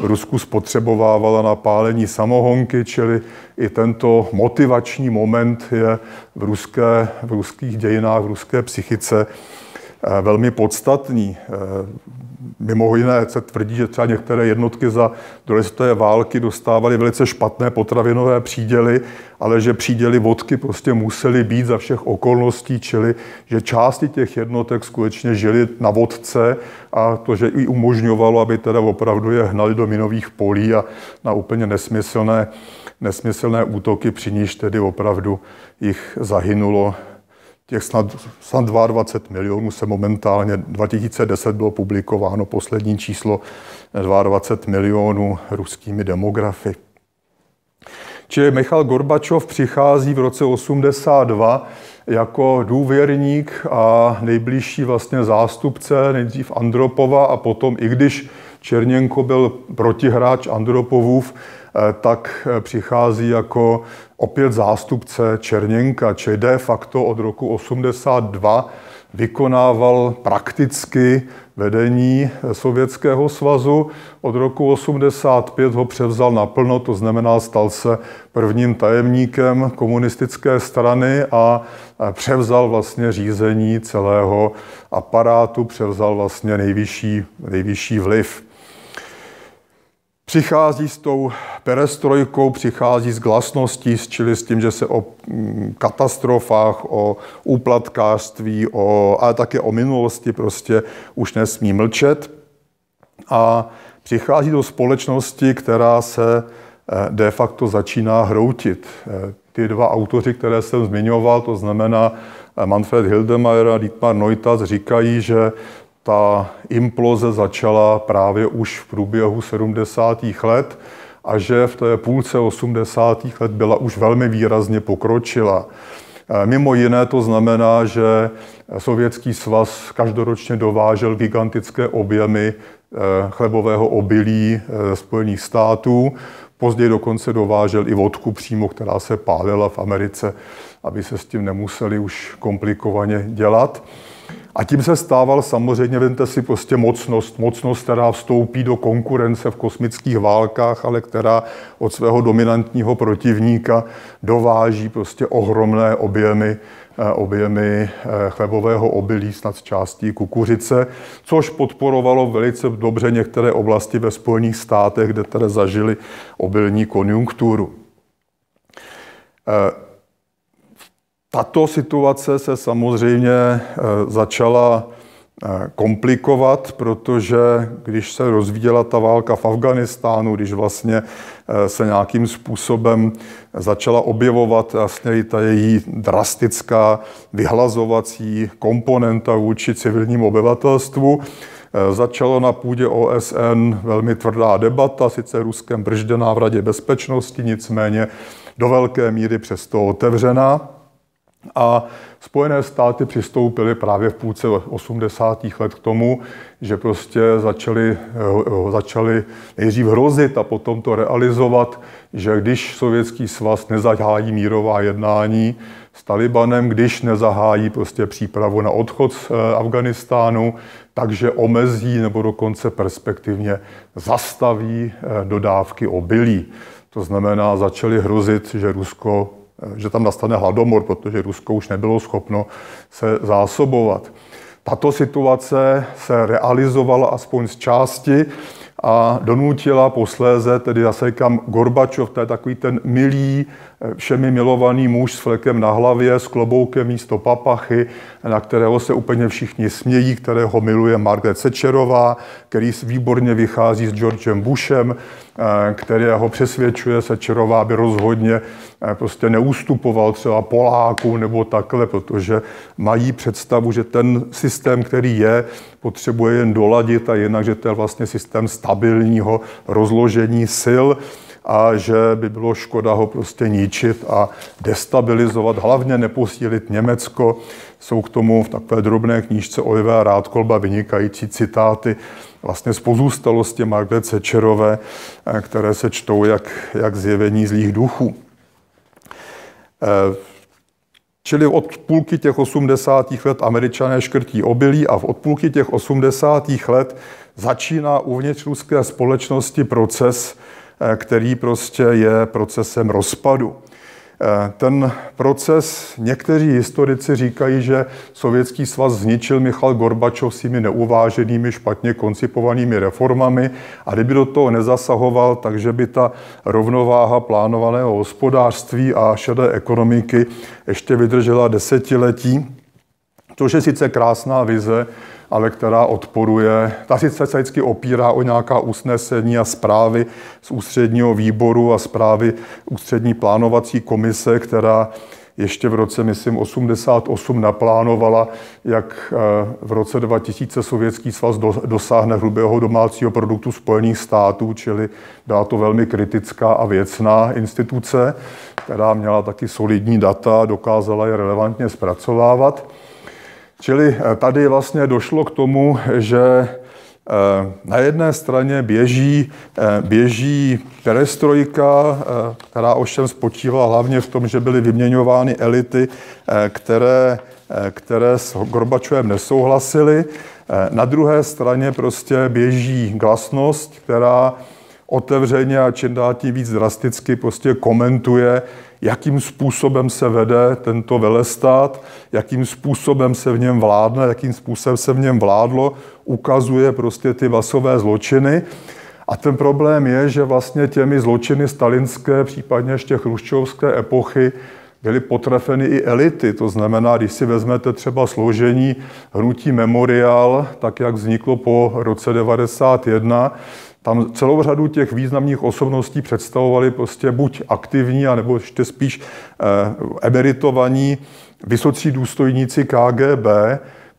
v Rusku spotřebovávala na pálení samohonky, čili i tento motivační moment je v, ruské, v ruských dějinách, v ruské psychice velmi podstatný. Mimo jiné se tvrdí, že třeba některé jednotky za druhé války dostávaly velice špatné potravinové příděly, ale že příděly vodky prostě musely být za všech okolností, čili že části těch jednotek skutečně žili na vodce a to, že i umožňovalo, aby teda opravdu je hnali do minových polí a na úplně nesmyslné nesmyslné útoky, při níž tedy opravdu jich zahynulo těch snad, snad 22 milionů se momentálně, 2010 bylo publikováno poslední číslo 22 milionů ruskými demografy. Čili Michal Gorbačov přichází v roce 82 jako důvěrník a nejbližší vlastně zástupce, nejdřív Andropova a potom, i když Černěnko byl protihráč Andropovův, tak eh, přichází jako opět zástupce Černěnka, čili de facto od roku 82 vykonával prakticky vedení Sovětského svazu. Od roku 85 ho převzal naplno, to znamená, stal se prvním tajemníkem komunistické strany a převzal vlastně řízení celého aparátu, převzal vlastně nejvyšší, nejvyšší vliv. Přichází s tou perestrojkou, přichází s glasností, čili s tím, že se o mm, katastrofách, o úplatkářství, o, ale také o minulosti prostě už nesmí mlčet. A přichází do společnosti, která se eh, de facto začíná hroutit. Eh, ty dva autoři, které jsem zmiňoval, to znamená eh, Manfred Hildemeyer a Dietmar Neutas, říkají, že ta imploze začala právě už v průběhu 70. let a že v té půlce 80. let byla už velmi výrazně pokročila. E, mimo jiné to znamená, že Sovětský svaz každoročně dovážel gigantické objemy e, chlebového obilí e, Spojených států. Později dokonce dovážel i vodku přímo, která se pálila v Americe, aby se s tím nemuseli už komplikovaně dělat. A tím se stával samozřejmě, vemte si prostě mocnost, mocnost, která vstoupí do konkurence v kosmických válkách, ale která od svého dominantního protivníka dováží prostě ohromné objemy eh, objemy eh, chlebového obilí, snad z částí kukuřice, což podporovalo velice dobře některé oblasti ve Spojených státech, kde tedy zažili obilní konjunkturu. Tato situace se samozřejmě eh, začala eh, komplikovat, protože když se rozvíjela ta válka v Afganistánu, když vlastně eh, se nějakým způsobem začala objevovat vlastně ta její drastická vyhlazovací komponenta vůči civilnímu obyvatelstvu, Začalo na půdě OSN velmi tvrdá debata, sice Ruskem bržděná v Radě bezpečnosti, nicméně do velké míry přesto otevřená. A Spojené státy přistoupily právě v půlce 80. let k tomu, že prostě začali, eh, začali nejdřív hrozit a potom to realizovat, že když Sovětský svaz nezahájí mírová jednání s Talibanem, když nezahájí prostě přípravu na odchod z eh, Afganistánu, takže omezí nebo dokonce perspektivně zastaví eh, dodávky obilí. To znamená, začali hrozit, že Rusko že tam nastane hladomor, protože Rusko už nebylo schopno se zásobovat. Tato situace se realizovala aspoň z části a donutila posléze, tedy zase kam Gorbačov, to je takový ten milý, všemi milovaný muž s flekem na hlavě, s kloboukem místo papachy, na kterého se úplně všichni smějí, kterého miluje Margaret Sečerová, který výborně vychází s Georgem Bushem, eh, kterého přesvědčuje Sečerová, aby rozhodně eh, prostě neústupoval třeba Poláků nebo takhle, protože mají představu, že ten systém, který je, potřebuje jen doladit a jinak, že to je vlastně systém stabilního rozložení sil a že by bylo škoda ho prostě ničit a destabilizovat, hlavně neposílit Německo. Jsou k tomu v takové drobné knížce Olivera Rádkolba vynikající citáty vlastně z pozůstalosti Margaret Sečerové, eh, které se čtou jak, jak zjevení zlých duchů. Eh, čili od půlky těch 80. let američané škrtí obilí a od půlky těch 80. let začíná uvnitř ruské společnosti proces, který prostě je procesem rozpadu. Eh, ten proces, někteří historici říkají, že Sovětský svaz zničil Michal Gorbačov svými neuváženými, špatně koncipovanými reformami a kdyby do toho nezasahoval, takže by ta rovnováha plánovaného hospodářství a šedé ekonomiky ještě vydržela desetiletí. To je sice krásná vize, ale která odporuje, ta sice se vždycky opírá o nějaká usnesení a zprávy z ústředního výboru a zprávy ústřední plánovací komise, která ještě v roce, myslím, 88 naplánovala, jak eh, v roce 2000 Sovětský svaz dosáhne hrubého domácího produktu Spojených států, čili byla to velmi kritická a věcná instituce, která měla taky solidní data, dokázala je relevantně zpracovávat. Čili eh, tady vlastně došlo k tomu, že Eh, na jedné straně běží, eh, běží perestrojka, která ovšem spočívala hlavně v tom, že byly vyměňovány elity, které, které s Gorbačovem nesouhlasily. Na druhé straně prostě běží glasnost, která otevřeně a čím dál tím víc drasticky prostě komentuje, jakým způsobem se vede tento velestát, jakým způsobem se v něm vládne, jakým způsobem se v něm vládlo, ukazuje prostě ty vasové zločiny. A ten problém je, že vlastně těmi zločiny stalinské, případně ještě chruščovské epochy, byly potrefeny i elity. To znamená, když si vezmete třeba složení hnutí Memorial, tak jak vzniklo po roce 91, tam celou řadu těch významných osobností představovali prostě buď aktivní, anebo ještě spíš eh, emeritovaní vysocí důstojníci KGB,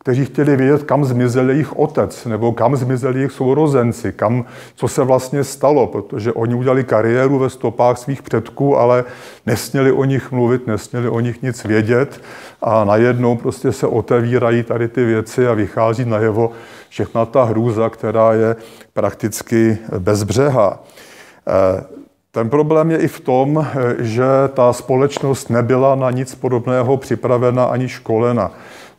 kteří chtěli vědět, kam zmizel jejich otec, nebo kam zmizeli jejich sourozenci, kam, co se vlastně stalo, protože oni udělali kariéru ve stopách svých předků, ale nesměli o nich mluvit, nesměli o nich nic vědět a najednou prostě se otevírají tady ty věci a vychází najevo všechna ta hrůza, která je prakticky bezbřehá. Eh, ten problém je i v tom, že ta společnost nebyla na nic podobného připravena ani školena.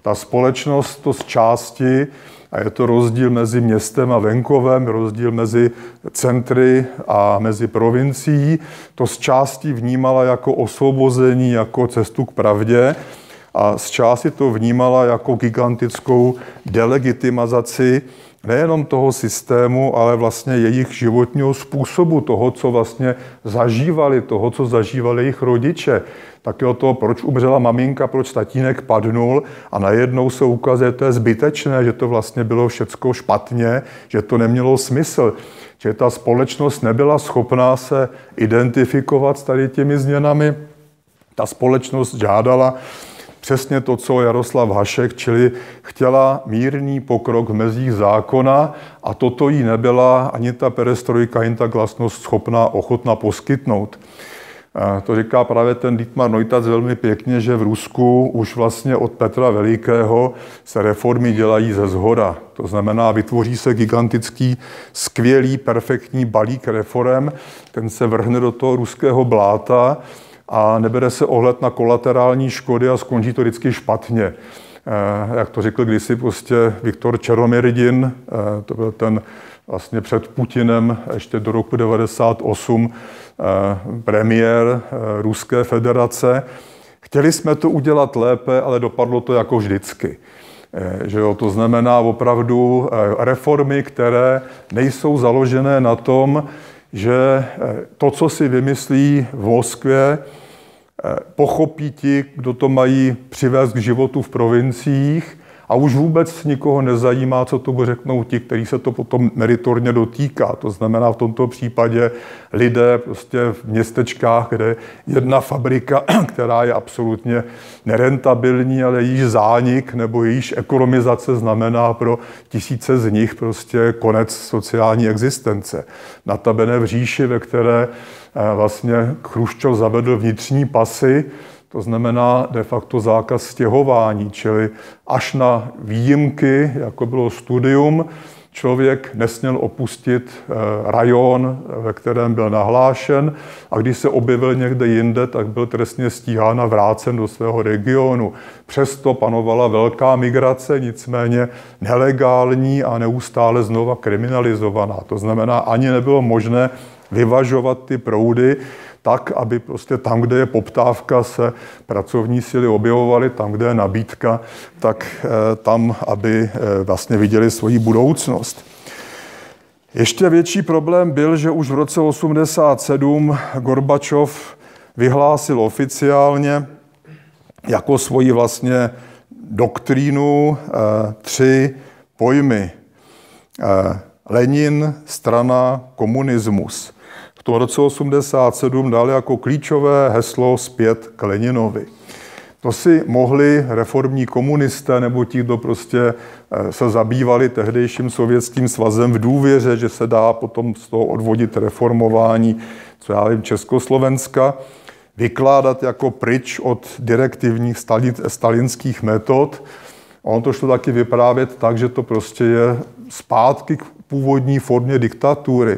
Ta společnost to z části, a je to rozdíl mezi městem a venkovem, rozdíl mezi centry a mezi provincií, to z části vnímala jako osvobození, jako cestu k pravdě a z části to vnímala jako gigantickou delegitimizaci nejenom toho systému, ale vlastně jejich životního způsobu, toho, co vlastně zažívali, toho, co zažívali jejich rodiče. O to, proč umřela maminka, proč tatínek padnul a najednou se ukazuje, že to je zbytečné, že to vlastně bylo všecko špatně, že to nemělo smysl, že ta společnost nebyla schopná se identifikovat s tady těmi změnami. Ta společnost žádala přesně to, co Jaroslav Hašek, čili chtěla mírný pokrok v mezích zákona a toto jí nebyla ani ta perestrojka, ani ta glasnost schopná, ochotná poskytnout. To říká právě ten Dietmar Neutac velmi pěkně, že v Rusku už vlastně od Petra Velikého se reformy dělají ze zhora. To znamená, vytvoří se gigantický, skvělý, perfektní balík reform, ten se vrhne do toho ruského bláta a nebere se ohled na kolaterální škody a skončí to vždycky špatně. Eh, jak to řekl kdysi prostě Viktor Čeromirdin, eh, to byl ten vlastně před Putinem ještě do roku 98 eh, premiér Ruské federace. Chtěli jsme to udělat lépe, ale dopadlo to jako vždycky. Že jo, to znamená opravdu reformy, které nejsou založené na tom, že to, co si vymyslí v Moskvě, pochopí ti, kdo to mají přivést k životu v provinciích a už vůbec nikoho nezajímá, co to řeknou ti, kteří se to potom meritorně dotýká. To znamená v tomto případě lidé prostě v městečkách, kde jedna fabrika, <clears throat> která je absolutně nerentabilní, ale jejíž zánik nebo jejíž ekonomizace znamená pro tisíce z nich prostě konec sociální existence. Natabené v říši, ve které eh, vlastně Chruščov zavedl vnitřní pasy, to znamená de facto zákaz stěhování, čili až na výjimky, jako bylo studium, člověk nesměl opustit eh, rajon, ve kterém byl nahlášen a když se objevil někde jinde, tak byl trestně stíhán a vrácen do svého regionu. Přesto panovala velká migrace, nicméně nelegální a neustále znova kriminalizovaná. To znamená, ani nebylo možné vyvažovat ty proudy, tak, aby prostě tam, kde je poptávka, se pracovní síly objevovaly, tam, kde je nabídka, tak eh, tam, aby eh, vlastně viděli svoji budoucnost. Ještě větší problém byl, že už v roce 87 Gorbačov vyhlásil oficiálně jako svoji vlastně doktrínu eh, tři pojmy Lenin, strana, komunismus. Tom roce 87 dali jako klíčové heslo zpět k Leninovi. To si mohli reformní komunisté nebo ti, kdo prostě eh, se zabývali tehdejším sovětským svazem v důvěře, že se dá potom z toho odvodit reformování, co já vím, Československa, vykládat jako pryč od direktivních stalinských metod. On to šlo taky vyprávět tak, že to prostě je zpátky k původní formě diktatury.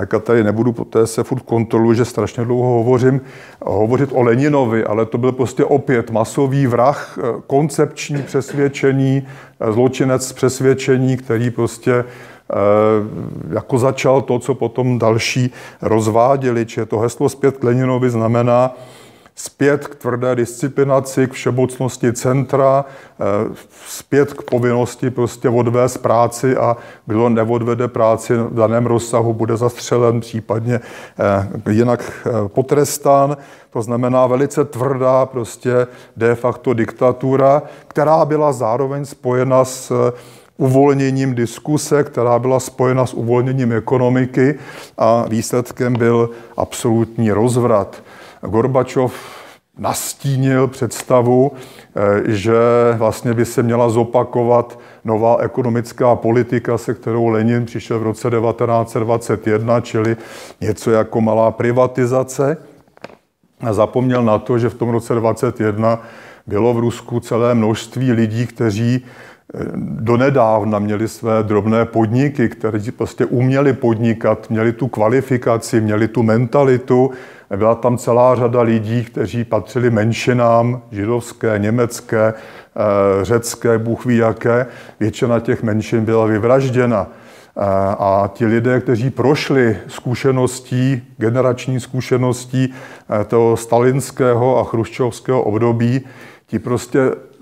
Já tady nebudu, poté se furt kontroluji, že strašně dlouho hovořím, hovořit o Leninovi, ale to byl prostě opět masový vrah, eh, koncepční přesvědčení, eh, zločinec přesvědčení, který prostě eh, jako začal to, co potom další rozváděli. Čiže to heslo zpět k Leninovi znamená, zpět k tvrdé disciplinaci, k všemocnosti centra, eh, zpět k povinnosti prostě odvést práci a kdo neodvede práci v daném rozsahu, bude zastřelen, případně eh, jinak eh, potrestán. To znamená velice tvrdá prostě de facto diktatura, která byla zároveň spojena s uvolněním diskuse, která byla spojena s uvolněním ekonomiky a výsledkem byl absolutní rozvrat. Gorbačov nastínil představu, eh, že vlastně by se měla zopakovat nová ekonomická politika, se kterou Lenin přišel v roce 1921, čili něco jako malá privatizace. A zapomněl na to, že v tom roce 1921 bylo v Rusku celé množství lidí, kteří donedávna měli své drobné podniky, kteří prostě uměli podnikat, měli tu kvalifikaci, měli tu mentalitu, byla tam celá řada lidí, kteří patřili menšinám, židovské, německé, eh, řecké, bůh ví jaké. Většina těch menšin byla vyvražděna. Eh, a ti lidé, kteří prošli zkušeností, generační zkušeností eh, toho stalinského a chruščovského období, ti prostě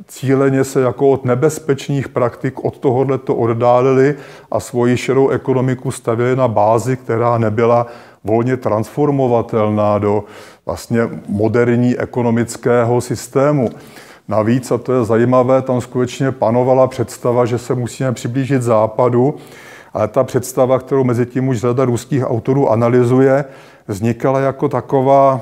cíleně se jako od nebezpečných praktik od tohohle to oddálili a svoji širou ekonomiku stavěli na bázi, která nebyla volně transformovatelná do vlastně moderní ekonomického systému. Navíc, a to je zajímavé, tam skutečně panovala představa, že se musíme přiblížit západu, ale ta představa, kterou mezi tím už řada ruských autorů analyzuje, vznikala jako taková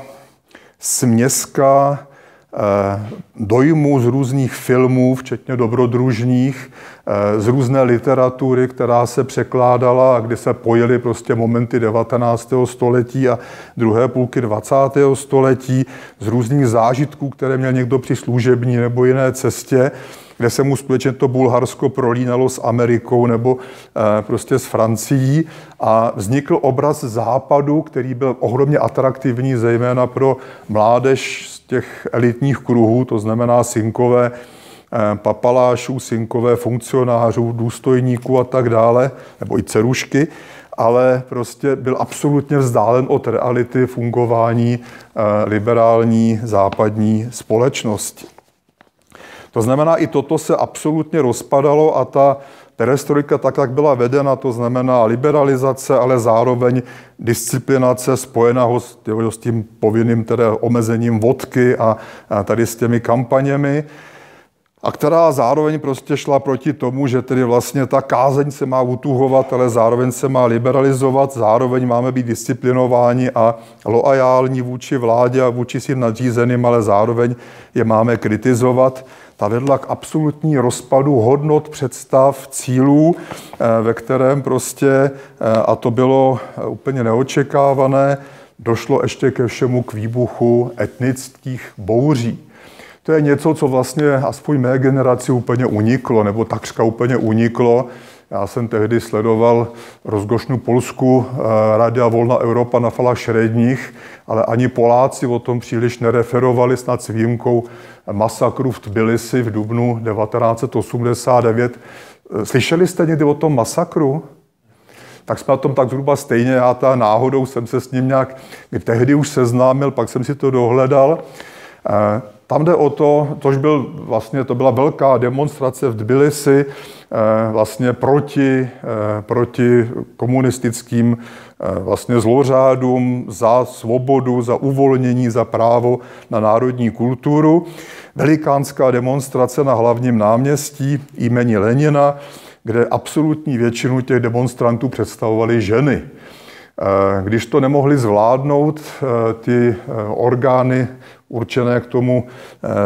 směska Eh, dojmu z různých filmů, včetně dobrodružných, eh, z různé literatury, která se překládala a kdy se pojily prostě momenty 19. století a druhé půlky 20. století, z různých zážitků, které měl někdo při služební nebo jiné cestě, kde se mu skutečně to Bulharsko prolínalo s Amerikou nebo eh, prostě s Francií a vznikl obraz západu, který byl ohromně atraktivní, zejména pro mládež z těch elitních kruhů, to znamená synkové eh, papalášů, synkové funkcionářů, důstojníků a tak dále, nebo i cerušky, ale prostě byl absolutně vzdálen od reality fungování eh, liberální západní společnosti. To znamená, i toto se absolutně rozpadalo a ta perestrojka tak, jak byla vedena, to znamená liberalizace, ale zároveň disciplinace spojeného s, s tím povinným tedy omezením vodky a, a tady s těmi kampaněmi, a která zároveň prostě šla proti tomu, že tedy vlastně ta kázeň se má utuhovat, ale zároveň se má liberalizovat, zároveň máme být disciplinováni a loajální vůči vládě a vůči svým nadřízeným, ale zároveň je máme kritizovat ta vedla k absolutní rozpadu hodnot, představ, cílů, eh, ve kterém prostě, eh, a to bylo eh, úplně neočekávané, došlo ještě ke všemu k výbuchu etnických bouří. To je něco, co vlastně aspoň mé generaci úplně uniklo, nebo takřka úplně uniklo. Já jsem tehdy sledoval rozgošnu Polsku, Radia Volna Evropa na falách šredních, ale ani Poláci o tom příliš nereferovali, snad s výjimkou masakru v Tbilisi v dubnu 1989. Slyšeli jste někdy o tom masakru? Tak jsme o tom tak zhruba stejně. Já ta náhodou jsem se s ním nějak tehdy už seznámil, pak jsem si to dohledal. Eh, tam jde o to, tož byl vlastně, to byla velká demonstrace v Tbilisi eh, vlastně proti, eh, proti komunistickým vlastně zlořádům za svobodu, za uvolnění, za právo na národní kulturu. Velikánská demonstrace na hlavním náměstí jmení Lenina, kde absolutní většinu těch demonstrantů představovaly ženy. Eh, když to nemohli zvládnout, eh, ty eh, orgány určené k tomu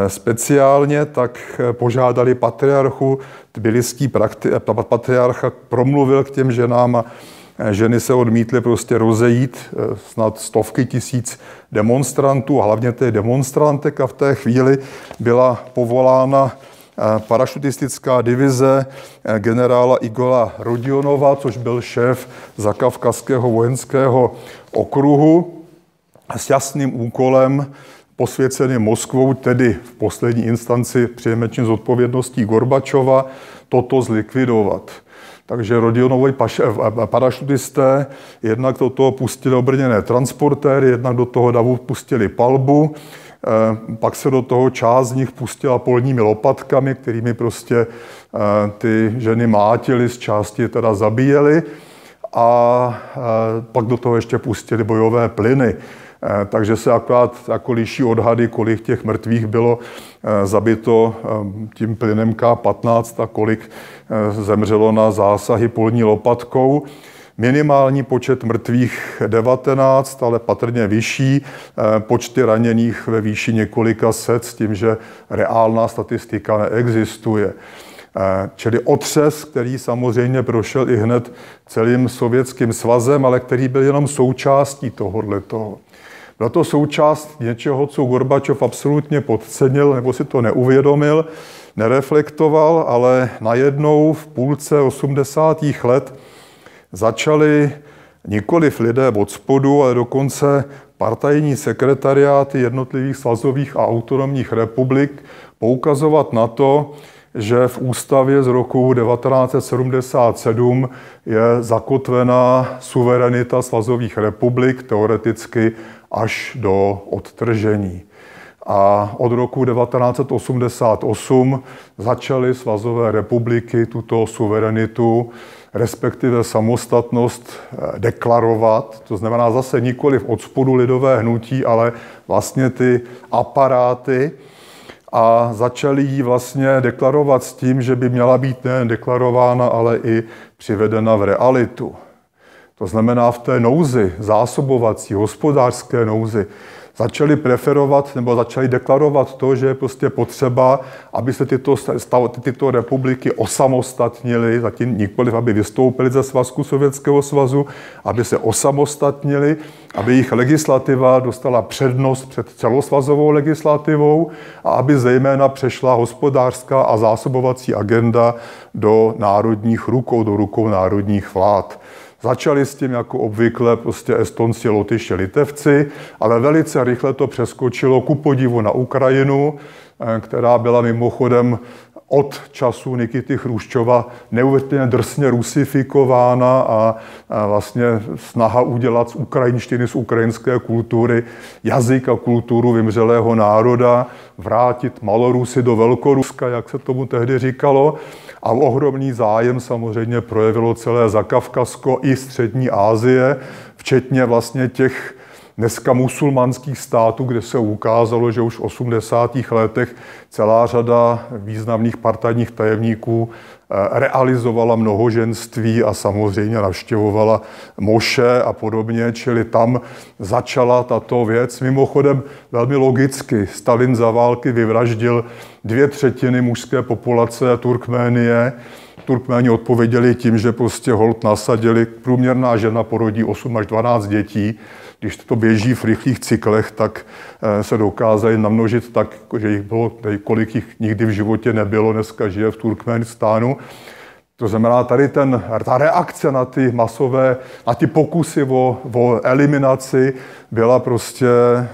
speciálně, tak požádali patriarchu, tbiliský patriarcha promluvil k těm ženám a ženy se odmítly prostě rozejít, snad stovky tisíc demonstrantů, hlavně té demonstrantek a v té chvíli byla povolána parašutistická divize eh, generála Igola Rodionova, což byl šéf zakavkazského vojenského okruhu s jasným úkolem posvěceným Moskvou, tedy v poslední instanci přijemečně z odpovědností Gorbačova, toto zlikvidovat. Takže Rodionovi eh, parašutisté jednak do toho pustili obrněné transportéry, jednak do toho davu pustili palbu, Eh, pak se do toho část z nich pustila polními lopatkami, kterými prostě eh, ty ženy mátily, z části teda zabíjeli a eh, pak do toho ještě pustili bojové plyny. Takže se akorát jako liší odhady, kolik těch mrtvých bylo zabito tím plynem K15 a kolik zemřelo na zásahy polní lopatkou. Minimální počet mrtvých 19, ale patrně vyšší, eh, počty raněných ve výši několika set, s tím, že reálná statistika neexistuje. Eh, čili otřes, který samozřejmě prošel i hned celým sovětským svazem, ale který byl jenom součástí tohohle toho. Byla to součást něčeho, co Gorbačov absolutně podcenil nebo si to neuvědomil, nereflektoval, ale najednou v půlce 80. let začali nikoliv lidé od spodu, ale dokonce partajní sekretariáty jednotlivých svazových a autonomních republik poukazovat na to, že v ústavě z roku 1977 je zakotvená suverenita svazových republik teoreticky až do odtržení. A od roku 1988 začaly svazové republiky tuto suverenitu respektive samostatnost eh, deklarovat, to znamená zase nikoli od spodu lidové hnutí, ale vlastně ty aparáty a začali ji vlastně deklarovat s tím, že by měla být nejen deklarována, ale i přivedena v realitu. To znamená v té nouzi, zásobovací, hospodářské nouzi, začali preferovat nebo začali deklarovat to, že je prostě potřeba, aby se tyto, tyto republiky osamostatnily, zatím nikoliv, aby vystoupily ze svazku Sovětského svazu, aby se osamostatnili, aby jejich legislativa dostala přednost před celosvazovou legislativou a aby zejména přešla hospodářská a zásobovací agenda do národních rukou, do rukou národních vlád. Začali s tím jako obvykle prostě Estonci, Lotyši, Litevci, ale velice rychle to přeskočilo ku podivu na Ukrajinu, eh, která byla mimochodem od času Nikity Chruščova neuvěřitelně drsně rusifikována a, vlastně snaha udělat z ukrajinštiny, z ukrajinské kultury jazyk a kulturu vymřelého národa, vrátit Malorusy do Velkoruska, jak se tomu tehdy říkalo. A ohromný zájem samozřejmě projevilo celé Zakavkazsko i střední Asie, včetně vlastně těch dneska musulmanských států, kde se ukázalo, že už v 80. letech celá řada významných partajních tajemníků realizovala mnohoženství a samozřejmě navštěvovala moše a podobně, čili tam začala tato věc. Mimochodem velmi logicky, Stalin za války vyvraždil dvě třetiny mužské populace Turkménie, Turkméni odpověděli tím, že prostě hold nasadili, průměrná žena porodí 8 až 12 dětí, když to běží v rychlých cyklech, tak eh, se dokázali namnožit tak, že jich bylo, kolik jich nikdy v životě nebylo, dneska žije v Turkmenistánu. To znamená, tady ten, ta reakce na ty masové, na ty pokusy o, o eliminaci byla prostě e,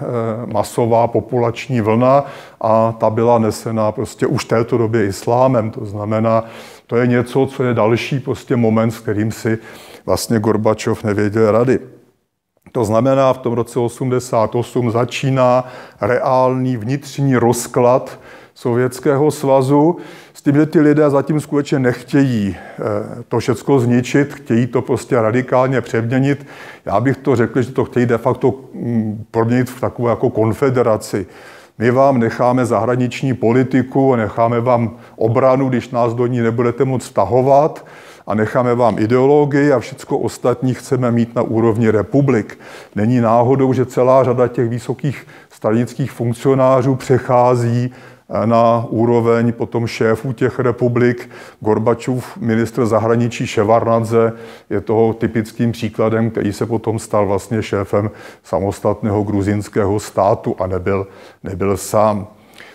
masová populační vlna a ta byla nesena prostě už v této době islámem. To znamená, to je něco, co je další prostě moment, s kterým si vlastně Gorbačov nevěděl rady. To znamená, v tom roce 88 začíná reálný vnitřní rozklad Sovětského svazu, s tím, že ty lidé zatím skutečně nechtějí eh, to všechno zničit, chtějí to prostě radikálně přeměnit. Já bych to řekl, že to chtějí de facto mm, proměnit v takovou jako konfederaci. my vám necháme zahraniční politiku, necháme vám obranu, když nás do ní nebudete moc vtahovat a necháme vám ideologii a všechno ostatní chceme mít na úrovni republik. Není náhodou, že celá řada těch vysokých stranických funkcionářů přechází na úroveň potom šéfů těch republik. Gorbačův ministr zahraničí Ševarnadze je toho typickým příkladem, který se potom stal vlastně šéfem samostatného gruzinského státu a nebyl, nebyl sám.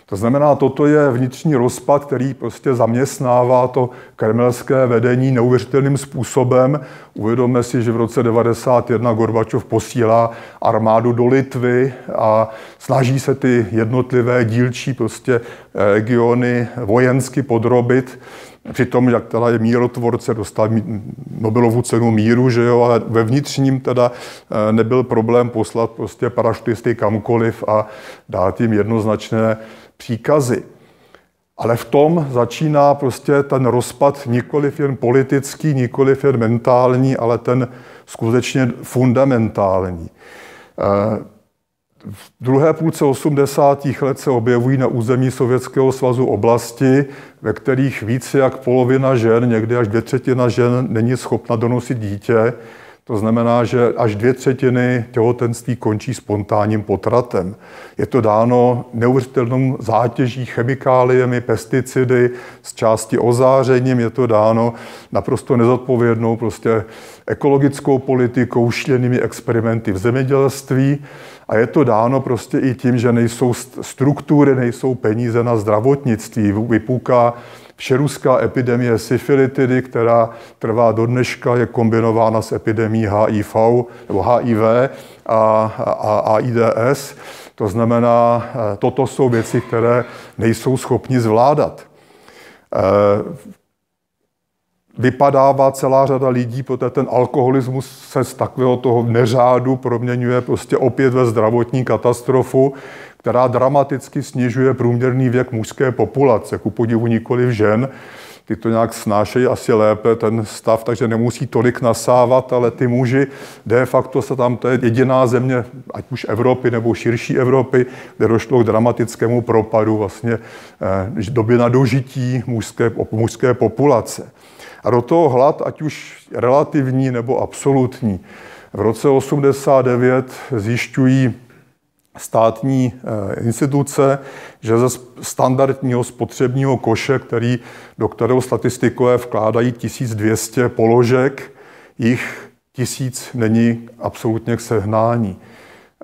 To znamená, toto je vnitřní rozpad, který prostě zaměstnává to kremelské vedení neuvěřitelným způsobem. Uvědomme si, že v roce 1991 Gorbačov posílá armádu do Litvy a snaží se ty jednotlivé dílčí prostě eh, regiony vojensky podrobit. Přitom, jak teda je mírotvorce, dostal Nobelovu cenu míru, že jo, ale ve vnitřním teda eh, nebyl problém poslat prostě parašutisty kamkoliv a dát jim jednoznačné příkazy. Ale v tom začíná prostě ten rozpad nikoliv jen politický, nikoliv jen mentální, ale ten skutečně fundamentální. Eh, v druhé půlce 80. let se objevují na území Sovětského svazu oblasti, ve kterých více jak polovina žen, někdy až dvě třetina žen, není schopna donosit dítě. To znamená, že až dvě třetiny těhotenství končí spontánním potratem. Je to dáno neuvěřitelnou zátěží chemikáliemi, pesticidy, z části ozářením, je to dáno naprosto nezodpovědnou prostě ekologickou politikou, šílenými experimenty v zemědělství a je to dáno prostě i tím, že nejsou struktury, nejsou peníze na zdravotnictví. Vypůká Všeruská epidemie syfilitidy, která trvá do dneška, je kombinována s epidemí HIV nebo HIV a, a AIDS. To znamená, e, toto jsou věci, které nejsou schopni zvládat. E, vypadává celá řada lidí, protože ten alkoholismus se z takového toho neřádu proměňuje prostě opět ve zdravotní katastrofu, která dramaticky snižuje průměrný věk mužské populace, ku podivu nikoli žen. Ty to nějak snášejí asi lépe, ten stav, takže nemusí tolik nasávat, ale ty muži, de facto se tam, to je jediná země, ať už Evropy nebo širší Evropy, kde došlo k dramatickému propadu vlastně eh, doby na dožití mužské, mužské populace. A do toho hlad, ať už relativní nebo absolutní. V roce 89 zjišťují státní eh, instituce, že ze standardního spotřebního koše, který, do kterého statistikové vkládají 1200 položek, jich tisíc není absolutně k sehnání.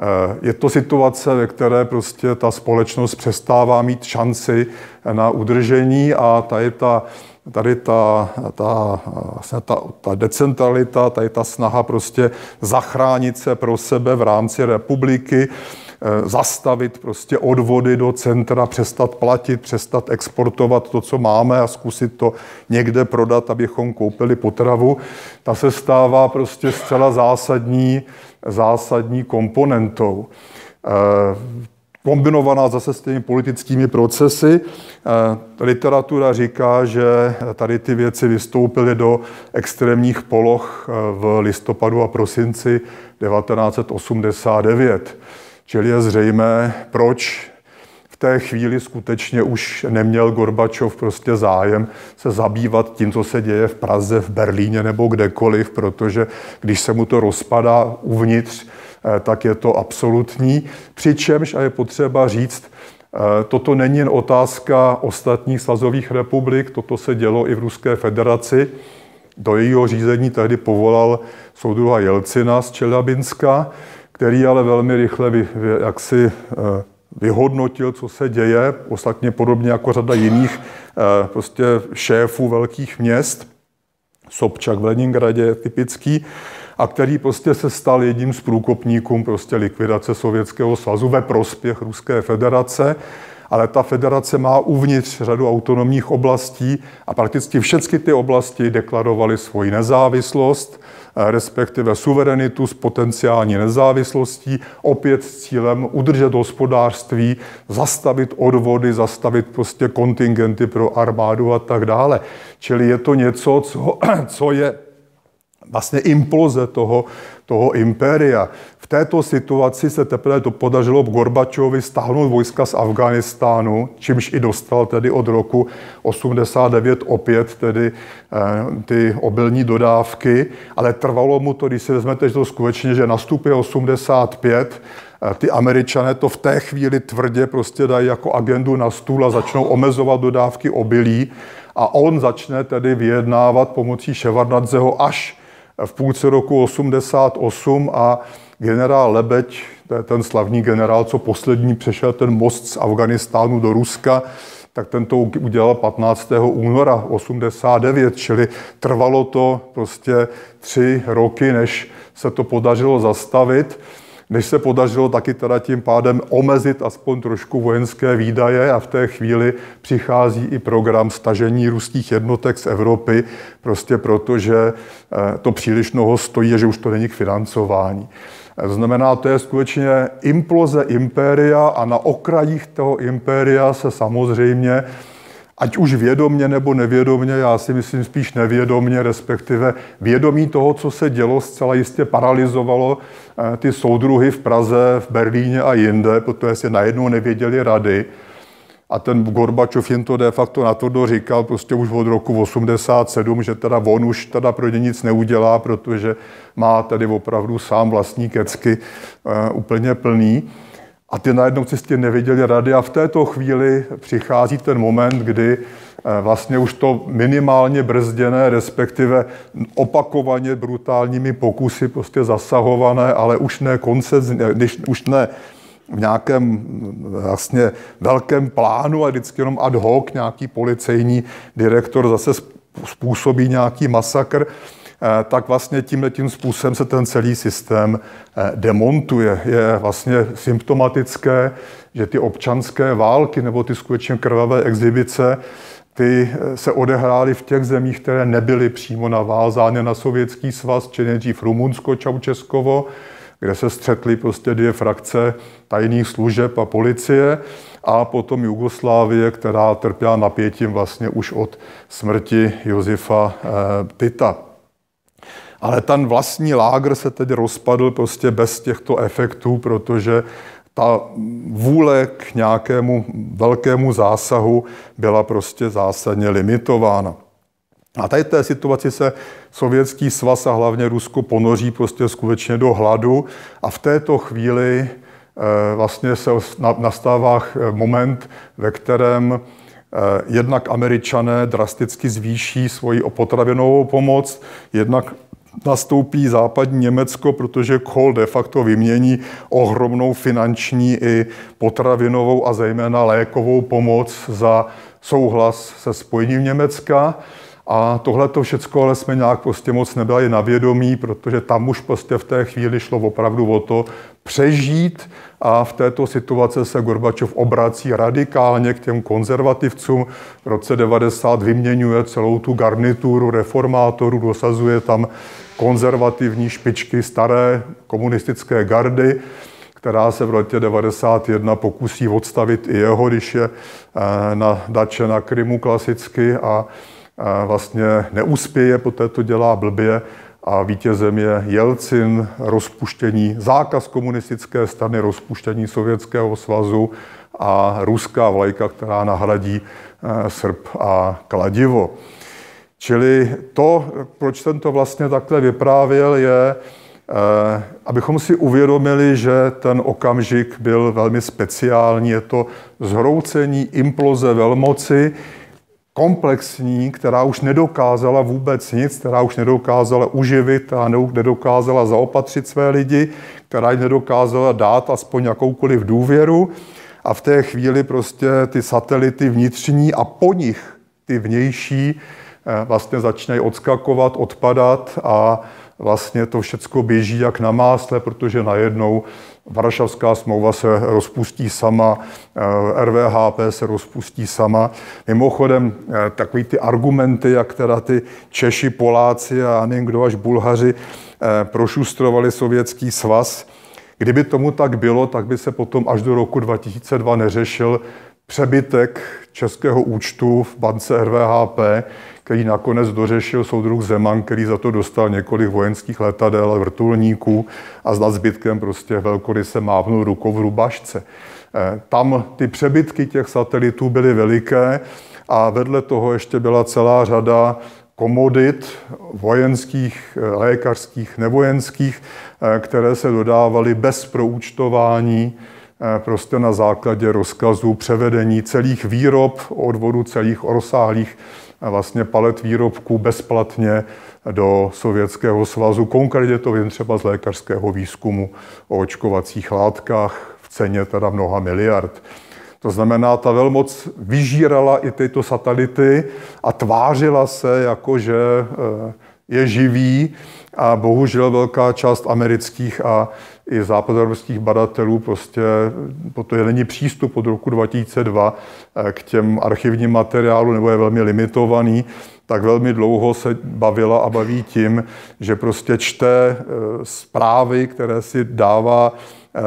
Eh, je to situace, ve které prostě ta společnost přestává mít šanci na udržení a ta je ta tady ta, ta, vlastně ta, ta decentralita, tady ta snaha prostě zachránit se pro sebe v rámci republiky, zastavit prostě odvody do centra, přestat platit, přestat exportovat to, co máme a zkusit to někde prodat, abychom koupili potravu, ta se stává prostě zcela zásadní, zásadní komponentou. Eh, kombinovaná zase s těmi politickými procesy. Eh, literatura říká, že tady ty věci vystoupily do extrémních poloh eh, v listopadu a prosinci 1989. Čili je zřejmé, proč v té chvíli skutečně už neměl Gorbačov prostě zájem se zabývat tím, co se děje v Praze, v Berlíně nebo kdekoliv, protože když se mu to rozpadá uvnitř, Eh, tak je to absolutní. Přičemž, a je potřeba říct, eh, toto není jen otázka ostatních svazových republik, toto se dělo i v Ruské federaci. Do jejího řízení tehdy povolal soudruha Jelcina z Čelabinska, který ale velmi rychle vy, jaksi eh, vyhodnotil, co se děje, ostatně podobně jako řada jiných prostě šéfů velkých měst. Sobčak v Leningradě je typický a který prostě se stal jedním z průkopníků prostě likvidace Sovětského svazu ve prospěch Ruské federace ale ta federace má uvnitř řadu autonomních oblastí a prakticky všechny ty oblasti deklarovaly svoji nezávislost, eh, respektive suverenitu s potenciální nezávislostí, opět s cílem udržet hospodářství, zastavit odvody, zastavit prostě kontingenty pro armádu a tak dále. Čili je to něco, co, <clears throat> co je vlastně imploze toho, toho impéria. V této situaci se teprve to podařilo Gorbačovi stáhnout vojska z Afganistánu, čímž i dostal tedy od roku 89 opět tedy eh, ty obilní dodávky, ale trvalo mu to, když si vezmete, že to skutečně, že nastupuje 85, eh, ty američané to v té chvíli tvrdě prostě dají jako agendu na stůl a začnou omezovat dodávky obilí. A on začne tedy vyjednávat pomocí Ševardnadzeho až v půlce roku 88 a generál Lebeď, to je ten slavný generál, co poslední přešel ten most z Afganistánu do Ruska, tak ten to udělal 15. února 89, čili trvalo to prostě tři roky, než se to podařilo zastavit než se podařilo taky teda tím pádem omezit aspoň trošku vojenské výdaje a v té chvíli přichází i program stažení ruských jednotek z Evropy, prostě proto, že eh, to příliš mnoho stojí a že už to není k financování. To znamená, to je skutečně imploze impéria a na okrajích toho impéria se samozřejmě ať už vědomně nebo nevědomně, já si myslím spíš nevědomně, respektive vědomí toho, co se dělo, zcela jistě paralizovalo eh, ty soudruhy v Praze, v Berlíně a jinde, protože si najednou nevěděli rady. A ten Gorbačov jim to de facto na to říkal prostě už od roku 87, že teda on už teda pro ně nic neudělá, protože má tady opravdu sám vlastní kecky uh, úplně plný. A ty najednou tím nevěděli rady a v této chvíli přichází ten moment, kdy eh, vlastně už to minimálně brzděné, respektive opakovaně brutálními pokusy prostě zasahované, ale už ne konce, už ne v nějakém vlastně velkém plánu a vždycky jenom ad hoc nějaký policejní direktor zase způsobí nějaký masakr, Eh, tak vlastně tímhle tím způsobem se ten celý systém eh, demontuje. Je vlastně symptomatické, že ty občanské války nebo ty skutečně krvavé exibice ty eh, se odehrály v těch zemích, které nebyly přímo navázány na sovětský svaz, či nejdřív Rumunsko, Čaučeskovo, kde se střetly prostě dvě frakce tajných služeb a policie a potom Jugoslávie, která trpěla napětím vlastně už od smrti Josefa Tita. Ale ten vlastní lágr se tedy rozpadl prostě bez těchto efektů, protože ta vůle k nějakému velkému zásahu byla prostě zásadně limitována. A tady té situaci se Sovětský svaz a hlavně Rusko ponoří prostě skutečně do hladu a v této chvíli eh, vlastně se nastává moment, ve kterém eh, jednak američané drasticky zvýší svoji potravinovou pomoc, jednak nastoupí západní Německo, protože Kohl de facto vymění ohromnou finanční i potravinovou a zejména lékovou pomoc za souhlas se spojením Německa. A tohle to všechno ale jsme nějak prostě moc nebyli na vědomí, protože tam už prostě v té chvíli šlo opravdu o to přežít a v této situaci se Gorbačov obrací radikálně k těm konzervativcům. V roce 90 vyměňuje celou tu garnituru reformátorů, dosazuje tam konzervativní špičky staré komunistické gardy, která se v roce 91 pokusí odstavit i jeho, když je eh, na dače na Krymu klasicky a vlastně neuspěje, poté to dělá blbě a vítězem je Jelcin, rozpuštění, zákaz komunistické strany, rozpuštění Sovětského svazu a ruská vlajka, která nahradí eh, Srb a kladivo. Čili to, proč jsem to vlastně takhle vyprávěl, je, eh, abychom si uvědomili, že ten okamžik byl velmi speciální. Je to zhroucení imploze velmoci, komplexní, která už nedokázala vůbec nic, která už nedokázala uživit a nedokázala zaopatřit své lidi, která nedokázala dát aspoň jakoukoliv důvěru. A v té chvíli prostě ty satelity vnitřní a po nich ty vnější Eh, vlastně začínají odskakovat, odpadat a vlastně to všechno běží jak na másle, protože najednou Varšavská smlouva se rozpustí sama, eh, RVHP se rozpustí sama. Mimochodem, eh, takový ty argumenty, jak teda ty Češi, Poláci a nevím kdo až Bulhaři prošustrovali sovětský svaz, Kdyby tomu tak bylo, tak by se potom až do roku 2002 neřešil přebytek českého účtu v bance RVHP, který nakonec dořešil soudruh Zeman, který za to dostal několik vojenských letadel a vrtulníků a s nadzbytkem prostě velkoryse mávnul rukou v rubašce. Eh, tam ty přebytky těch satelitů byly veliké a vedle toho ještě byla celá řada komodit vojenských, eh, lékařských, nevojenských, eh, které se dodávaly bez proúčtování, prostě na základě rozkazů převedení celých výrob, odvodu celých rozsáhlých vlastně palet výrobků bezplatně do Sovětského svazu. Konkrétně to vím třeba z lékařského výzkumu o očkovacích látkách v ceně teda mnoha miliard. To znamená, ta velmoc vyžírala i tyto satelity a tvářila se jako, že eh, je živý a bohužel velká část amerických a i západoevropských badatelů prostě protože není přístup od roku 2002 eh, k těm archivním materiálům nebo je velmi limitovaný, tak velmi dlouho se bavila a baví tím, že prostě čte eh, zprávy, které si dává eh,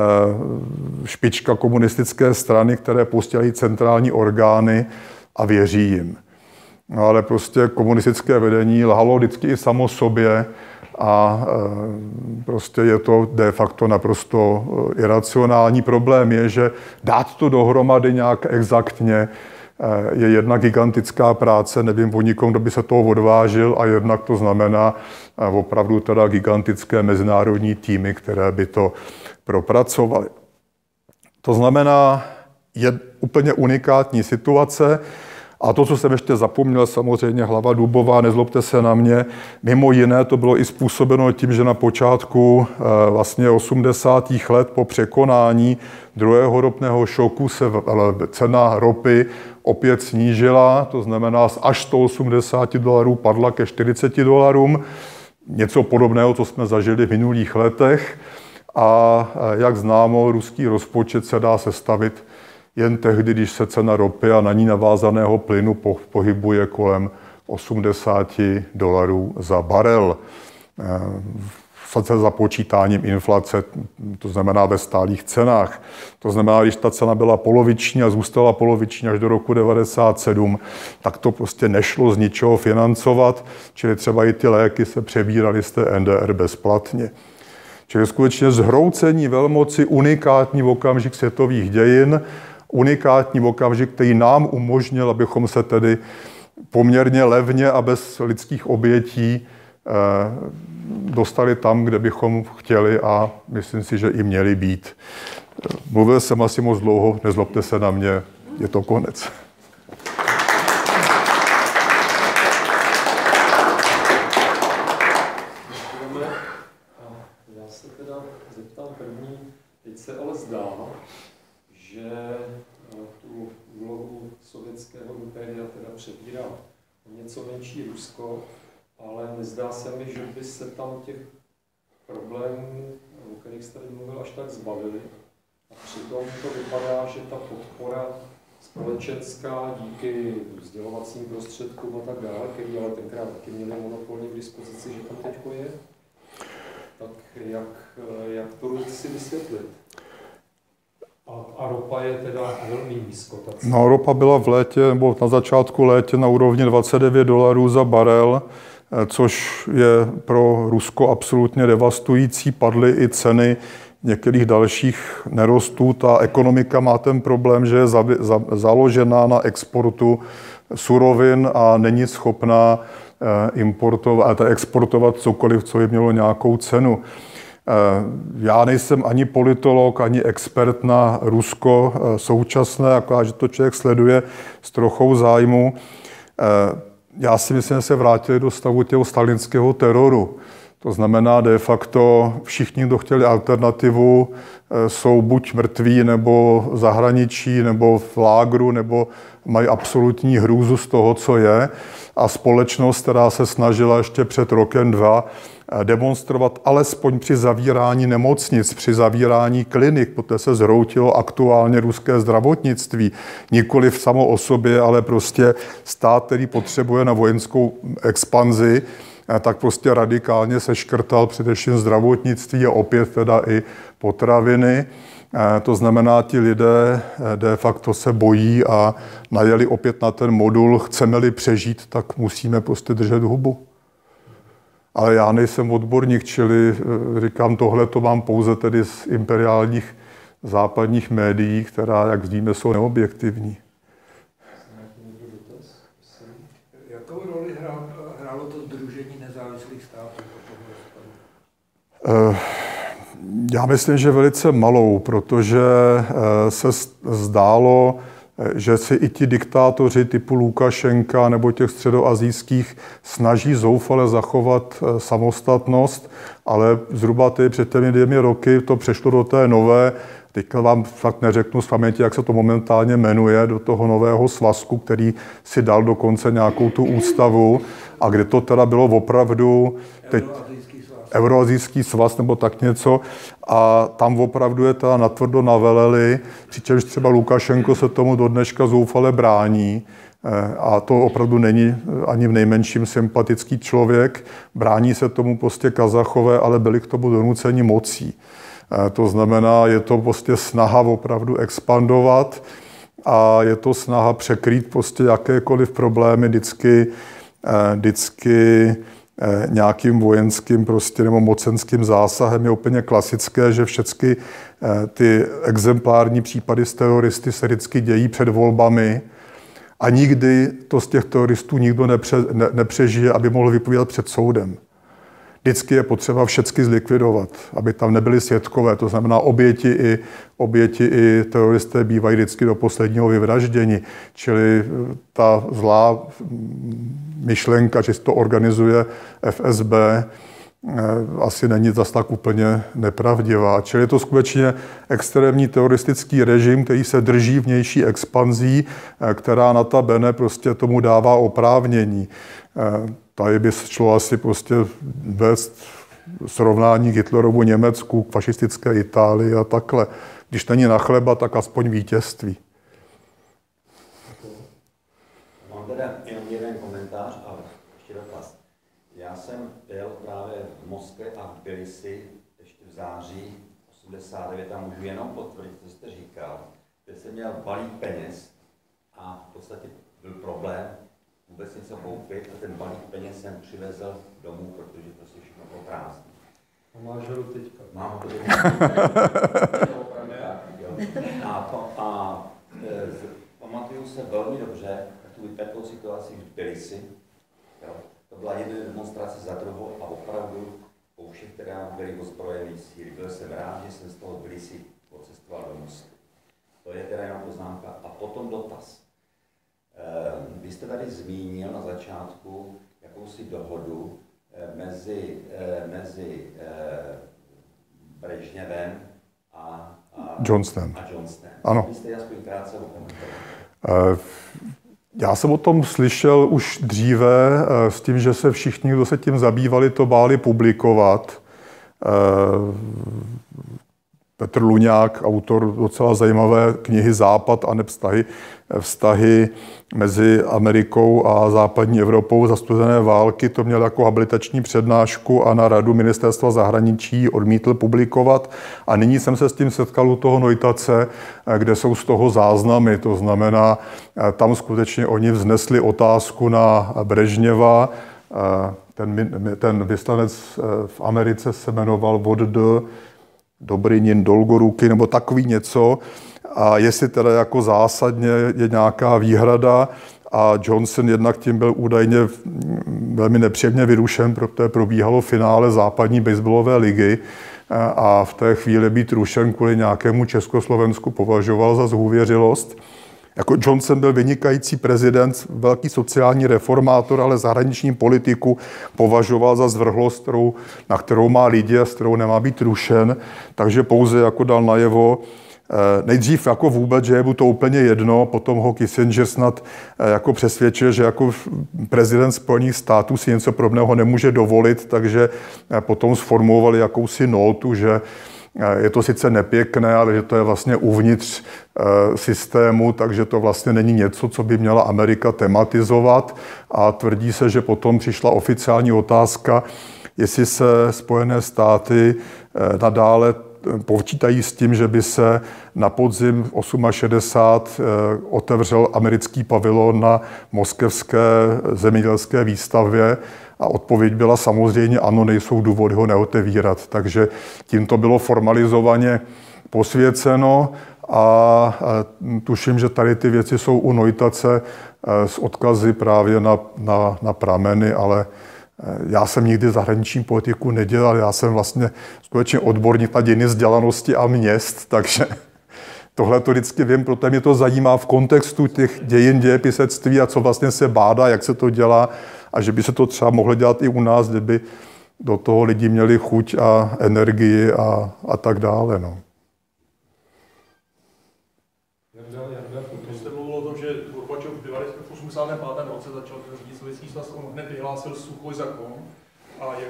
špička komunistické strany, které postělají centrální orgány a věří jim. No ale prostě komunistické vedení lhalo vždycky i samo sobě a e, prostě je to de facto naprosto e, iracionální. Problém je, že dát to dohromady nějak exaktně e, je jedna gigantická práce, nevím o nikom, kdo by se toho odvážil a jednak to znamená opravdu teda gigantické mezinárodní týmy, které by to propracovaly. To znamená, je úplně unikátní situace, a to, co jsem ještě zapomněl, samozřejmě hlava Dubová, nezlobte se na mě, mimo jiné to bylo i způsobeno tím, že na počátku eh, vlastně 80. let po překonání druhého ropného šoku se cena ropy opět snížila, to znamená až 180 dolarů padla ke 40 dolarům, něco podobného, co jsme zažili v minulých letech. A eh, jak známo, ruský rozpočet se dá sestavit jen tehdy, když se cena ropy a na ní navázaného plynu pohybuje kolem 80 dolarů za barel. Eh, se započítáním inflace, to znamená ve stálých cenách. To znamená, když ta cena byla poloviční a zůstala poloviční až do roku 97, tak to prostě nešlo z ničeho financovat, čili třeba i ty léky se přebíraly z té NDR bezplatně. Čili skutečně zhroucení velmoci unikátní v okamžik světových dějin unikátní okamžik, který nám umožnil, abychom se tedy poměrně levně a bez lidských obětí eh, dostali tam, kde bychom chtěli a myslím si, že i měli být. Mluvil jsem asi moc dlouho, nezlobte se na mě, je to konec. něco menší Rusko, ale nezdá se mi, že by se tam těch problémů, o kterých jste tady mluvil, až tak zbavili. A přitom to vypadá, že ta podpora společenská díky vzdělovacím prostředkům a tak dále, který ale tenkrát taky měli monopolní k dispozici, že tam teď je, tak jak, jak to si vysvětlit? A, a ropa je teda velmi nízko. No, ropa byla v létě, nebo na začátku létě na úrovni 29 dolarů za barel, eh, což je pro Rusko absolutně devastující. Padly i ceny některých dalších nerostů. Ta ekonomika má ten problém, že je za, za, založená na exportu surovin a není schopná eh, importovat, exportovat cokoliv, co by mělo nějakou cenu. Eh, já nejsem ani politolog, ani expert na Rusko eh, současné, akorát, že to člověk sleduje s trochou zájmu. Eh, já si myslím, že se vrátili do stavu těho stalinského teroru. To znamená, de facto všichni, kdo chtěli alternativu, jsou buď mrtví, nebo zahraničí, nebo v lágru, nebo mají absolutní hrůzu z toho, co je. A společnost, která se snažila ještě před rokem dva demonstrovat alespoň při zavírání nemocnic, při zavírání klinik. Poté se zhroutilo aktuálně ruské zdravotnictví. Nikoli v samo o sobě, ale prostě stát, který potřebuje na vojenskou expanzi, eh, tak prostě radikálně se škrtal především zdravotnictví a opět teda i potraviny. To znamená, ti lidé de facto se bojí a najeli opět na ten modul, chceme-li přežít, tak musíme prostě držet hubu. Ale já nejsem odborník, čili říkám, tohle to mám pouze tedy z imperiálních západních médií, která, jak víme, jsou neobjektivní. Jakou roli hrálo to Združení nezávislých států? Eh, já myslím, že velice malou, protože eh, se zdálo, eh, že si i ti diktátoři typu Lukašenka nebo těch středoazijských snaží zoufale zachovat samostatnost, ale zhruba ty před těmi dvěmi roky to přešlo do té nové. Teďka vám fakt neřeknu z paměti, jak se to momentálně jmenuje, do toho nového svazku, který si dal dokonce nějakou tu ústavu. A kde to teda bylo opravdu teď, Euroazijský svaz nebo tak něco a tam opravdu je teda natvrdo naveleli, přičemž třeba Lukašenko se tomu do dneška zoufale brání eh, a to opravdu není ani v nejmenším sympatický člověk. Brání se tomu prostě Kazachové, ale byli k tomu donuceni mocí. To znamená, je to prostě snaha opravdu expandovat a je to snaha překrýt prostě jakékoliv problémy vždycky, eh, vždycky eh, nějakým vojenským prostě nebo mocenským zásahem je úplně klasické, že všechny eh, ty exemplární případy z teroristy se vždycky dějí před volbami a nikdy to z těch teroristů nikdo nepře, ne, nepřežije, aby mohl vypovídat před soudem vždycky je potřeba všechny zlikvidovat, aby tam nebyly svědkové. To znamená, oběti i, oběti i teroristé bývají vždycky do posledního vyvraždění. Čili eh, ta zlá myšlenka, že to organizuje FSB, eh, asi není zas tak úplně nepravdivá. Čili je to skutečně extrémní teroristický režim, který se drží vnější expanzí, eh, která na ta bene prostě tomu dává oprávnění. Tady by šlo asi prostě vést srovnání k Hitlerovu Německu, k fašistické Itálii a takhle. Když není na chleba, tak aspoň vítězství. Mám teda jenom jeden komentář a ještě dotaz. Já jsem byl právě v Moskvě a v Tbilisi ještě v září 89 a můžu jenom potvrdit, co jste říkal, že jsem měl balík peněz a v podstatě byl problém, vůbec něco koupit a ten balík peněz jsem přivezl domů, protože prostě všechno bylo prázdné. A máš ho teďka? Mám ho teďka. <laughs> a, to, a e, pamatuju se velmi dobře tu takovou situaci v Tbilisi. Jo. To byla jedna demonstrace za druhou a opravdu po všech, které byly ozbrojené síly. Byl jsem rád, že jsem z toho Tbilisi pocestoval do Moskvy. To je teda jenom poznámka. A potom dotaz. Eh, vy jste tady zmínil na začátku jakousi dohodu eh, mezi, eh, mezi Brežněvem a, a Johnston. A. Ano. Vy jste aspoň krátce já jsem o tom slyšel už dříve s tím, že se všichni, kdo se tím zabývali, to báli publikovat. Petr Luňák, autor docela zajímavé knihy Západ a nevztahy, vztahy mezi Amerikou a západní Evropou za studené války. To měl jako habilitační přednášku a na radu ministerstva zahraničí odmítl publikovat. A nyní jsem se s tím setkal u toho Nojtace, kde jsou z toho záznamy. To znamená, tam skutečně oni vznesli otázku na Brežněva. Ten, ten vyslanec v Americe se jmenoval Vod Dobrinin, Dolgoruky nebo takový něco. A jestli teda jako zásadně je nějaká výhrada, a Johnson jednak tím byl údajně velmi nepříjemně vyrušen, protože probíhalo finále západní baseballové ligy a v té chvíli být rušen kvůli nějakému Československu považoval za zhůvěřilost. Jako Johnson byl vynikající prezident, velký sociální reformátor, ale zahraniční politiku považoval za zvrhlost, na kterou má lidi a s kterou nemá být rušen, takže pouze jako dal najevo, eh, Nejdřív jako vůbec, že je mu to úplně jedno, potom ho Kissinger snad eh, jako přesvědčil, že jako prezident Spojených států si něco podobného nemůže dovolit, takže eh, potom sformulovali jakousi notu, že je to sice nepěkné, ale že to je vlastně uvnitř eh, systému, takže to vlastně není něco, co by měla Amerika tematizovat. A tvrdí se, že potom přišla oficiální otázka, jestli se Spojené státy eh, nadále počítají s tím, že by se na podzim 68 otevřel americký pavilon na moskevské zemědělské výstavě a odpověď byla samozřejmě ano, nejsou důvody ho neotevírat. Takže tím to bylo formalizovaně posvěceno a tuším, že tady ty věci jsou u Nojtace s odkazy právě na, na, na prameny, ale Eh, já jsem nikdy zahraniční politiku nedělal, já jsem vlastně skutečně odborník na dějiny vzdělanosti a měst, takže tohle to vždycky vím, protože mě to zajímá v kontextu těch dějin dějepisectví a co vlastně se bádá, jak se to dělá a že by se to třeba mohlo dělat i u nás, kdyby do toho lidi měli chuť a energii a, a tak dále. No. Jste mluvil o tom, že Gorbačov v 85. roce začal řídit sovětský svaz, on hned vyhlásil suchoj zakon. A jak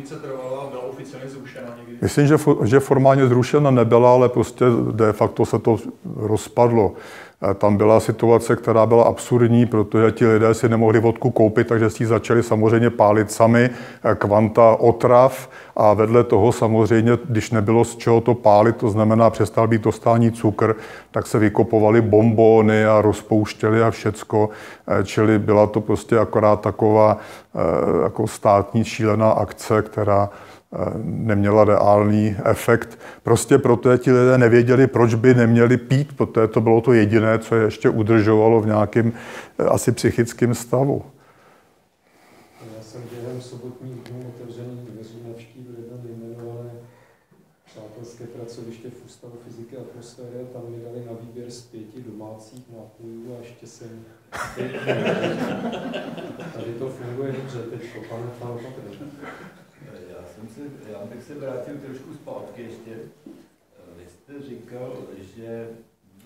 prohibice trvala, byla oficiálně zrušena někdy? Myslím, že, že formálně zrušena nebyla, ale prostě de facto se to rozpadlo. Eh, tam byla situace, která byla absurdní, protože ti lidé si nemohli vodku koupit, takže si ji začali samozřejmě pálit sami, eh, kvanta otrav a vedle toho samozřejmě, když nebylo z čeho to pálit, to znamená přestal být dostání cukr, tak se vykopovali bombóny a rozpouštěli a všecko, eh, čili byla to prostě akorát taková jako státní šílená akce, která neměla reálný efekt. Prostě proto ti lidé nevěděli, proč by neměli pít, protože to bylo to jediné, co je ještě udržovalo v nějakém eh, asi psychickém stavu. Já jsem během sobotních dnů otevřených dveří navštívil jedno nejmenované přátelské pracoviště v Ústavu fyziky a atmosféry a tam mi dali na výběr z pěti domácích nápojů a ještě jsem <laughs> Tady to funguje dobře teď, pane Patrik jsem se, já bych se vrátil trošku zpátky ještě. Vy jste říkal, že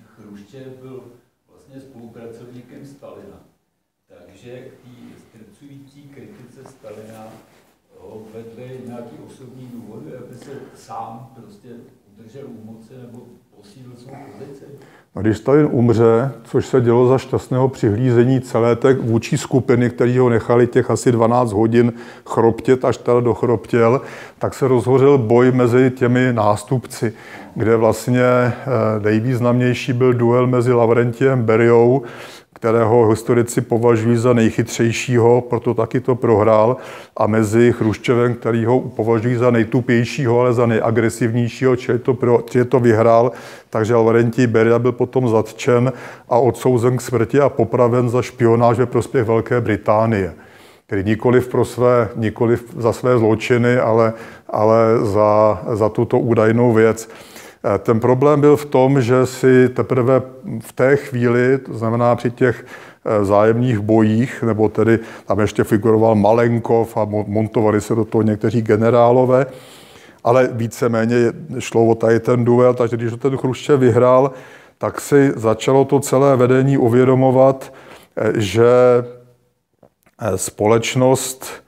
Chruščev byl vlastně spolupracovníkem Stalina. Takže k té strcující kritice Stalina ho vedly nějaký osobní důvody, aby se sám prostě udržel u moci nebo posílil svou pozici? A když Stalin umře, což se dělo za šťastného přihlízení celé té vůči skupiny, který ho nechali těch asi 12 hodin chroptět, až teda dochroptěl, tak se rozhořel boj mezi těmi nástupci, kde vlastně eh, nejvýznamnější byl duel mezi Lavrentiem Beriou kterého historici považují za nejchytřejšího, proto taky to prohrál, a mezi Chruščevem, který ho považují za nejtupějšího, ale za nejagresivnějšího, čili to, pro, čili to vyhrál, takže Laurentí Beria byl potom zatčen a odsouzen k smrti a popraven za špionáž ve prospěch Velké Británie který nikoliv, pro své, nikoliv za své zločiny, ale, ale za, za tuto údajnou věc. Eh, ten problém byl v tom, že si teprve v té chvíli, to znamená při těch eh, zájemných bojích, nebo tedy tam ještě figuroval Malenkov a montovali se do toho někteří generálové, ale víceméně šlo o tady ten duel, takže když ten Chruščev vyhrál, tak si začalo to celé vedení uvědomovat, eh, že společnost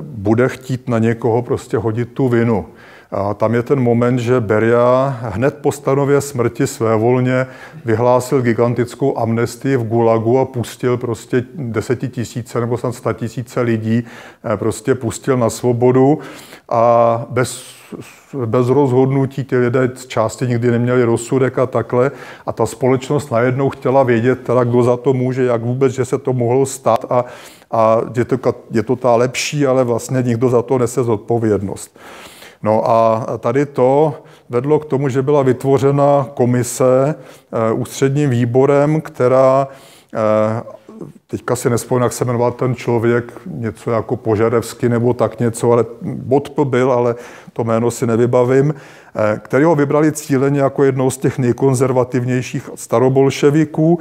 bude chtít na někoho prostě hodit tu vinu. A tam je ten moment, že Beria hned po stanově smrti své volně vyhlásil gigantickou amnestii v Gulagu a pustil prostě desetitisíce nebo snad statisíce lidí, eh, prostě pustil na svobodu a bez bez rozhodnutí ty lidé z části nikdy neměli rozsudek a takhle. A ta společnost najednou chtěla vědět, teda kdo za to může, jak vůbec, že se to mohlo stát a, a je, to, je to ta lepší, ale vlastně nikdo za to nese zodpovědnost. No a tady to vedlo k tomu, že byla vytvořena komise eh, ústředním výborem, která eh, teďka si nespomínám, jak se jmenoval ten člověk, něco jako Požadevsky nebo tak něco, ale bod to byl, ale to jméno si nevybavím, který ho vybrali cíleně jako jednou z těch nejkonzervativnějších starobolševiků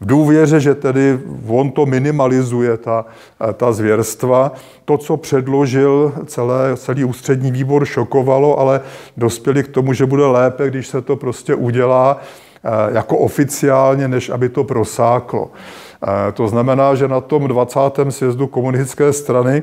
v důvěře, že tedy on to minimalizuje, ta, eh, ta zvěrstva. To, co předložil celé, celý ústřední výbor, šokovalo, ale dospěli k tomu, že bude lépe, když se to prostě udělá eh, jako oficiálně, než aby to prosáklo. To znamená, že na tom 20. sjezdu komunistické strany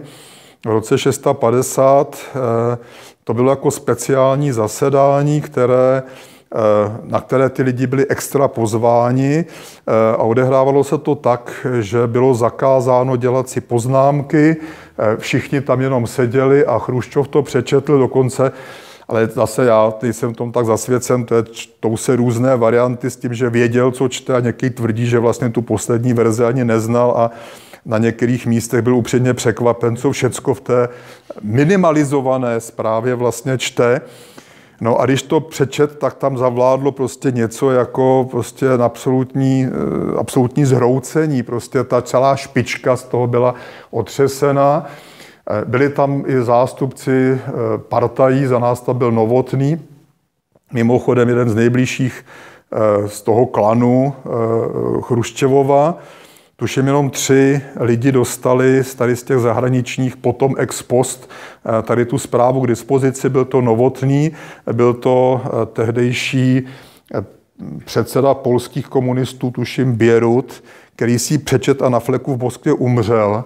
v roce 650 eh, to bylo jako speciální zasedání, které, eh, na které ty lidi byli extra pozváni eh, a odehrávalo se to tak, že bylo zakázáno dělat si poznámky, všichni tam jenom seděli a Chruščov to přečetl dokonce ale zase já nejsem v tom tak zasvěcen, to je, tou se různé varianty s tím, že věděl, co čte a někdy tvrdí, že vlastně tu poslední verzi ani neznal a na některých místech byl upřímně překvapen, co všecko v té minimalizované zprávě vlastně čte. No a když to přečet, tak tam zavládlo prostě něco jako prostě absolutní, eh, absolutní zhroucení. Prostě ta celá špička z toho byla otřesená. Eh, byli tam i zástupci eh, partají, za nás to byl Novotný, mimochodem jeden z nejbližších z toho klanu Chruščevova. Tuším jenom tři lidi dostali tady z těch zahraničních potom ex post eh, tady tu zprávu k dispozici. Byl to Novotný, byl to eh, tehdejší eh, předseda polských komunistů, tuším Bierut, který si přečet a na fleku v Moskvě umřel.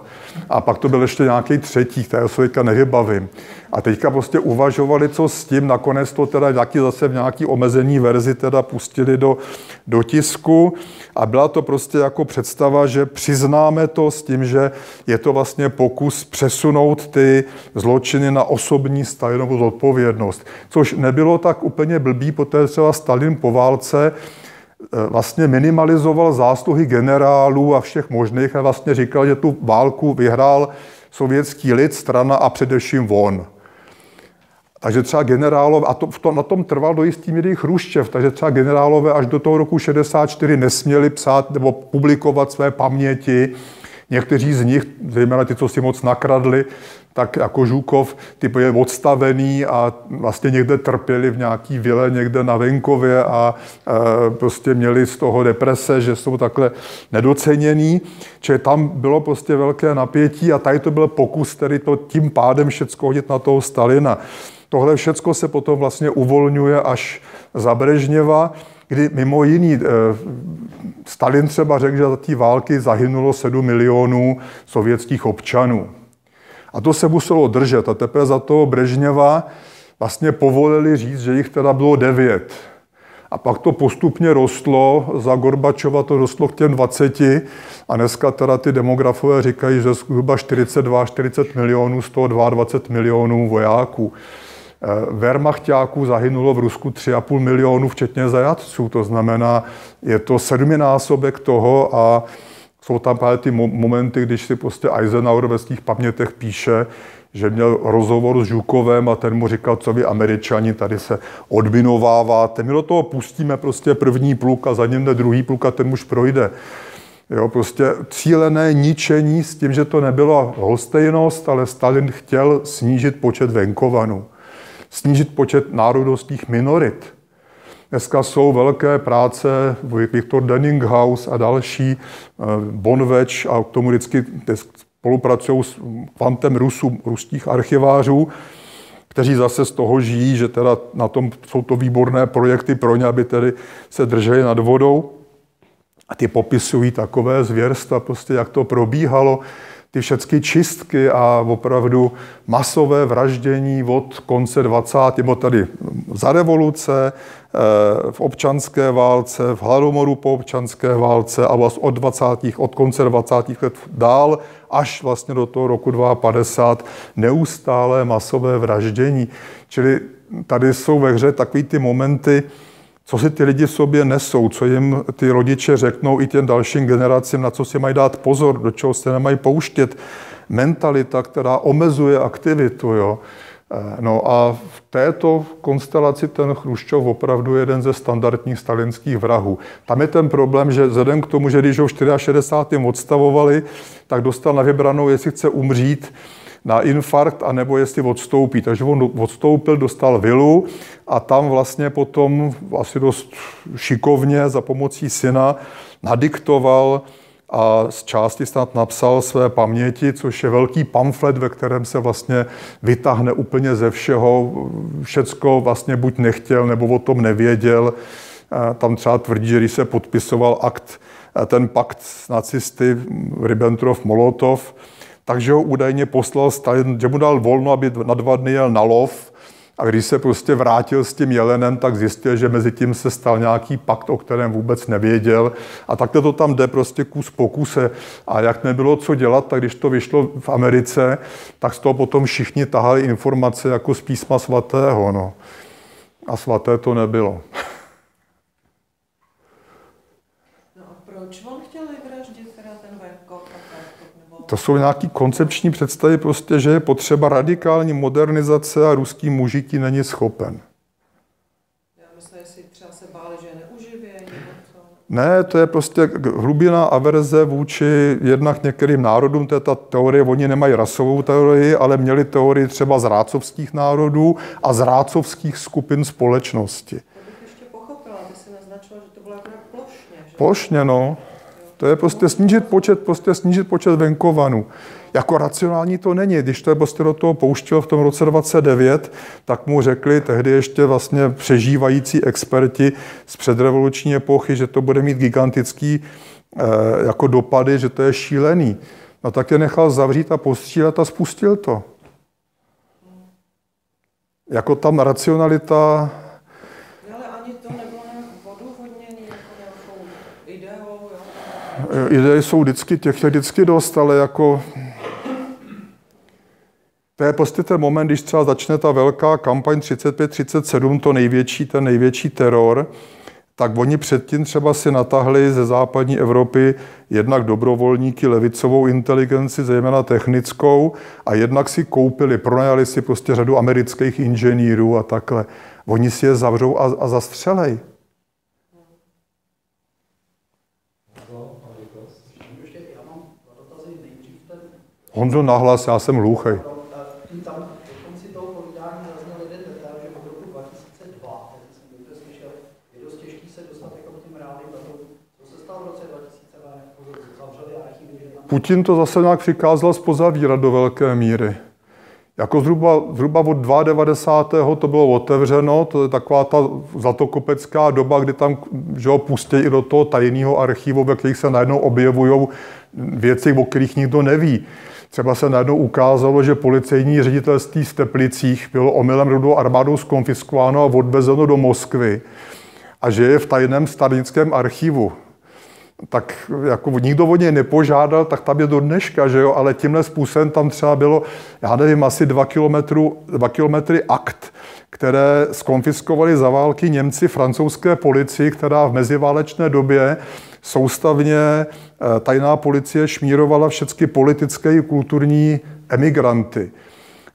A pak to byl ještě nějaký třetí, kterého se teďka nevybavím. A teďka prostě uvažovali, co s tím. Nakonec to teda nějaký zase v nějaký omezený verzi teda pustili do, do tisku. A byla to prostě jako představa, že přiznáme to s tím, že je to vlastně pokus přesunout ty zločiny na osobní Stalinovou zodpovědnost. Což nebylo tak úplně blbý, protože třeba Stalin po válce vlastně minimalizoval zásluhy generálů a všech možných a vlastně říkal, že tu válku vyhrál sovětský lid, strana a především von. Takže třeba generálové, a to, to, na tom trval do jistý míry Chruščev, takže třeba generálové až do toho roku 64 nesměli psát nebo publikovat své paměti. Někteří z nich, zejména ty, co si moc nakradli, tak jako Žukov, ty je odstavený a vlastně někde trpěli v nějaký vile někde na venkově a e, prostě měli z toho deprese, že jsou takhle nedoceněný. Čili tam bylo prostě velké napětí a tady to byl pokus, který to tím pádem všecko hodit na toho Stalina. Tohle všecko se potom vlastně uvolňuje až za Brežněva, kdy mimo jiný e, Stalin třeba řekl, že za té války zahynulo 7 milionů sovětských občanů. A to se muselo držet. A teprve za toho Brežněva vlastně povolili říct, že jich teda bylo devět. A pak to postupně rostlo, za Gorbačova to rostlo k těm 20 a dneska teda ty demografové říkají, že zhruba 42-40 milionů, z toho 22 milionů vojáků. Eh, Wehrmachtáků zahynulo v Rusku 3,5 milionů, včetně zajatců. To znamená, je to sedminásobek toho a jsou tam právě ty momenty, když si prostě Eisenhower ve svých pamětech píše, že měl rozhovor s Žukovem a ten mu říkal, co vy američani tady se odminováváte. My do toho pustíme prostě první pluk a za ním jde druhý pluk a ten muž projde. Jo, prostě cílené ničení s tím, že to nebyla holstejnost, ale Stalin chtěl snížit počet venkovanů, snížit počet národnostních minorit. Dneska jsou velké práce, Viktor Denninghaus a další, eh, Bonveč a k tomu vždycky spolupracují s kvantem Rusů, ruských archivářů, kteří zase z toho žijí, že teda na tom jsou to výborné projekty pro ně, aby tedy se drželi nad vodou. A ty popisují takové zvěrstva, prostě jak to probíhalo ty všechny čistky a opravdu masové vraždění od konce 20. nebo tady za revoluce, eh, v občanské válce, v hladomoru po občanské válce a vlastně od 20. od konce 20. let dál až vlastně do toho roku 2050 neustále masové vraždění. Čili tady jsou ve hře takový ty momenty, co si ty lidi sobě nesou, co jim ty rodiče řeknou i těm dalším generacím, na co si mají dát pozor, do čeho se nemají pouštět. Mentalita, která omezuje aktivitu. Jo. Eh, no a v této konstelaci ten Chruščov opravdu je jeden ze standardních stalinských vrahů. Tam je ten problém, že vzhledem k tomu, že když ho v 64. odstavovali, tak dostal na vybranou, jestli chce umřít, na infarkt, anebo jestli odstoupí. Takže on odstoupil, dostal vilu a tam vlastně potom asi dost šikovně za pomocí syna nadiktoval a z části snad napsal své paměti, což je velký pamflet, ve kterém se vlastně vytáhne úplně ze všeho. Všecko vlastně buď nechtěl, nebo o tom nevěděl. Tam třeba tvrdí, že když se podpisoval akt, ten pakt s nacisty Ribbentrop-Molotov, takže ho údajně poslal Stalin, že mu dal volno, aby na dva dny jel na lov A když se prostě vrátil s tím jelenem, tak zjistil, že mezi tím se stal nějaký pakt, o kterém vůbec nevěděl. A takhle to tam jde prostě kus po kuse. A jak nebylo co dělat, tak když to vyšlo v Americe, tak z toho potom všichni tahali informace jako z písma svatého. No. A svaté to nebylo. <laughs> No a proč on chtěl vyvraždit teda ten Verkov a nebo... To jsou nějaký koncepční představy prostě, že je potřeba radikální modernizace a ruský muži ti není schopen. Já myslím, jestli třeba se báli, že je neuživějí nebo co. Ne, to je prostě hlubina averze vůči jednak některým národům, to je ta teorie, oni nemají rasovou teorii, ale měli teorii třeba z rácovských národů a z rácovských skupin společnosti. To bych ještě pochopila, ty si naznačila, že to bylo jako plošně, že? Plošně, no. To je prostě snížit počet, prostě snížit počet venkovanů. Jako racionální to není. Když to je prostě do toho pouštěl v tom roce 29, tak mu řekli tehdy ještě vlastně přežívající experti z předrevoluční epochy, že to bude mít gigantický eh, jako dopady, že to je šílený. No tak je nechal zavřít a postřílet a spustil to. Jako tam racionalita Jo, Ale ani to nebylo nějak odůvodněný jako nějakou ideou, jo? Ideje jsou vždycky, těch je vždycky dost, ale jako to je prostě ten moment, když třeba začne ta velká kampaň 35-37, to největší, ten největší teror, tak oni předtím třeba si natahli ze západní Evropy jednak dobrovolníky, levicovou inteligenci, zejména technickou, a jednak si koupili, pronajali si prostě řadu amerických inženýrů a takhle. Oni si je zavřou a, a zastřelej. Ještě já mám dotazy nejdřív ten Honzo, nahlas, já jsem hluchej. Tím tam v konci toho povídání zazněl jeden detail, že od roku 2002, jak jsem dobře slyšel, je dost těžký se dostat k těm reálným datům. Co se stalo v roce 2002, zavřeli archivy, že tam Putin to zase nějak přikázal spozavírat do velké míry. Jako zhruba, zhruba od 92. to bylo otevřeno, to je taková ta zlatokopecká doba, kdy tam že ho, pustí i do toho tajného archivu, ve kterých se najednou objevují věci, o kterých nikdo neví. Třeba se najednou ukázalo, že policejní ředitelství v Teplicích bylo omylem rudou armádou skonfiskováno a odvezeno do Moskvy a že je v tajném stanickém archivu. Tak jako nikdo o něj nepožádal, tak tam je do dneška, že jo, ale tímhle způsobem tam třeba bylo, já nevím, asi dva, kilometru, dva kilometry akt, které skonfiskovali za války Němci francouzské policii, která v meziválečné době soustavně eh, tajná policie šmírovala všechny politické i kulturní emigranty.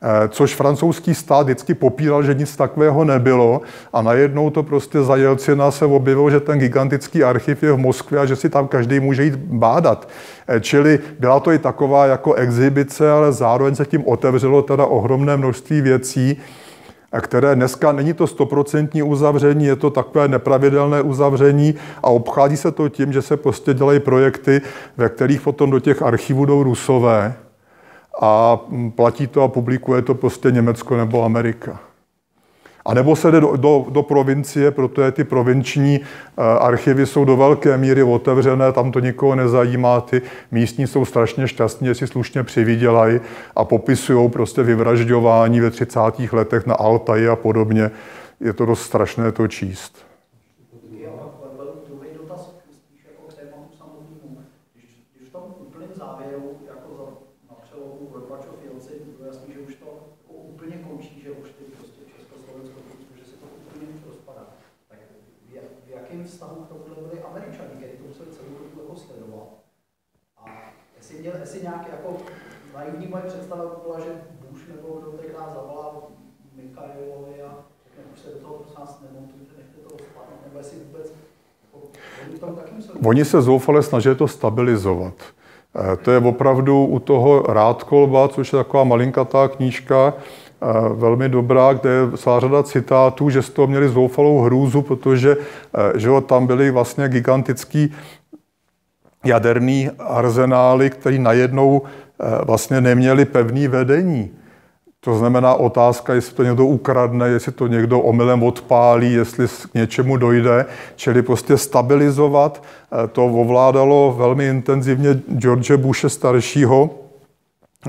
Eh, což francouzský stát vždycky popíral, že nic takového nebylo a najednou to prostě za Jelcina se objevilo, že ten gigantický archiv je v Moskvě a že si tam každý může jít bádat. Eh, Čili byla to i taková jako exibice, ale zároveň se tím otevřelo teda ohromné množství věcí, které dneska není to stoprocentní uzavření, je to takové nepravidelné uzavření a obchází se to tím, že se prostě dělají projekty, ve kterých potom do těch archivů jdou rusové, a platí to a publikuje to prostě Německo nebo Amerika. A nebo se jde do, do, do provincie, protože ty provinční uh, archivy jsou do velké míry otevřené, tam to nikoho nezajímá, ty místní jsou strašně šťastní, že si slušně přivydělají a popisují prostě vyvražďování ve 30. letech na Altaji a podobně. Je to dost strašné to číst. Já mám druhý dotaz spíš jako k tématu samotnému. Když, když v tom úplném závěru, jako za, na přelomu Gorbačov Jelcin, bylo jasný, že už to jako úplně končí, že už ty prostě Československo, že se to úplně už rozpadá. Tak v, jak, v jakém vztahu k tomuhle byli Američani, kteří to museli celou dobu jako sledovat? A jestli měl, jestli nějak jako naivní moje představa byla, že Bush nebo kdo tenkrát zavolal Mikhailovi a řekne, už se do toho prosím nás nemontujte, nechte to rozpadnout, nebo jestli vůbec oni se zoufale snaží to stabilizovat. Eh, To je opravdu u toho Rádkolba, což je taková malinkatá knížka, eh, velmi dobrá, kde je celá řada citátů, že z toho měli zoufalou hrůzu, protože eh, že tam byly vlastně gigantický jaderný arzenály, které najednou vlastně neměly pevný vedení. To znamená otázka, jestli to někdo ukradne, jestli to někdo omylem odpálí, jestli k něčemu dojde, čili prostě stabilizovat. Eh, To ovládalo velmi intenzivně George Bushe staršího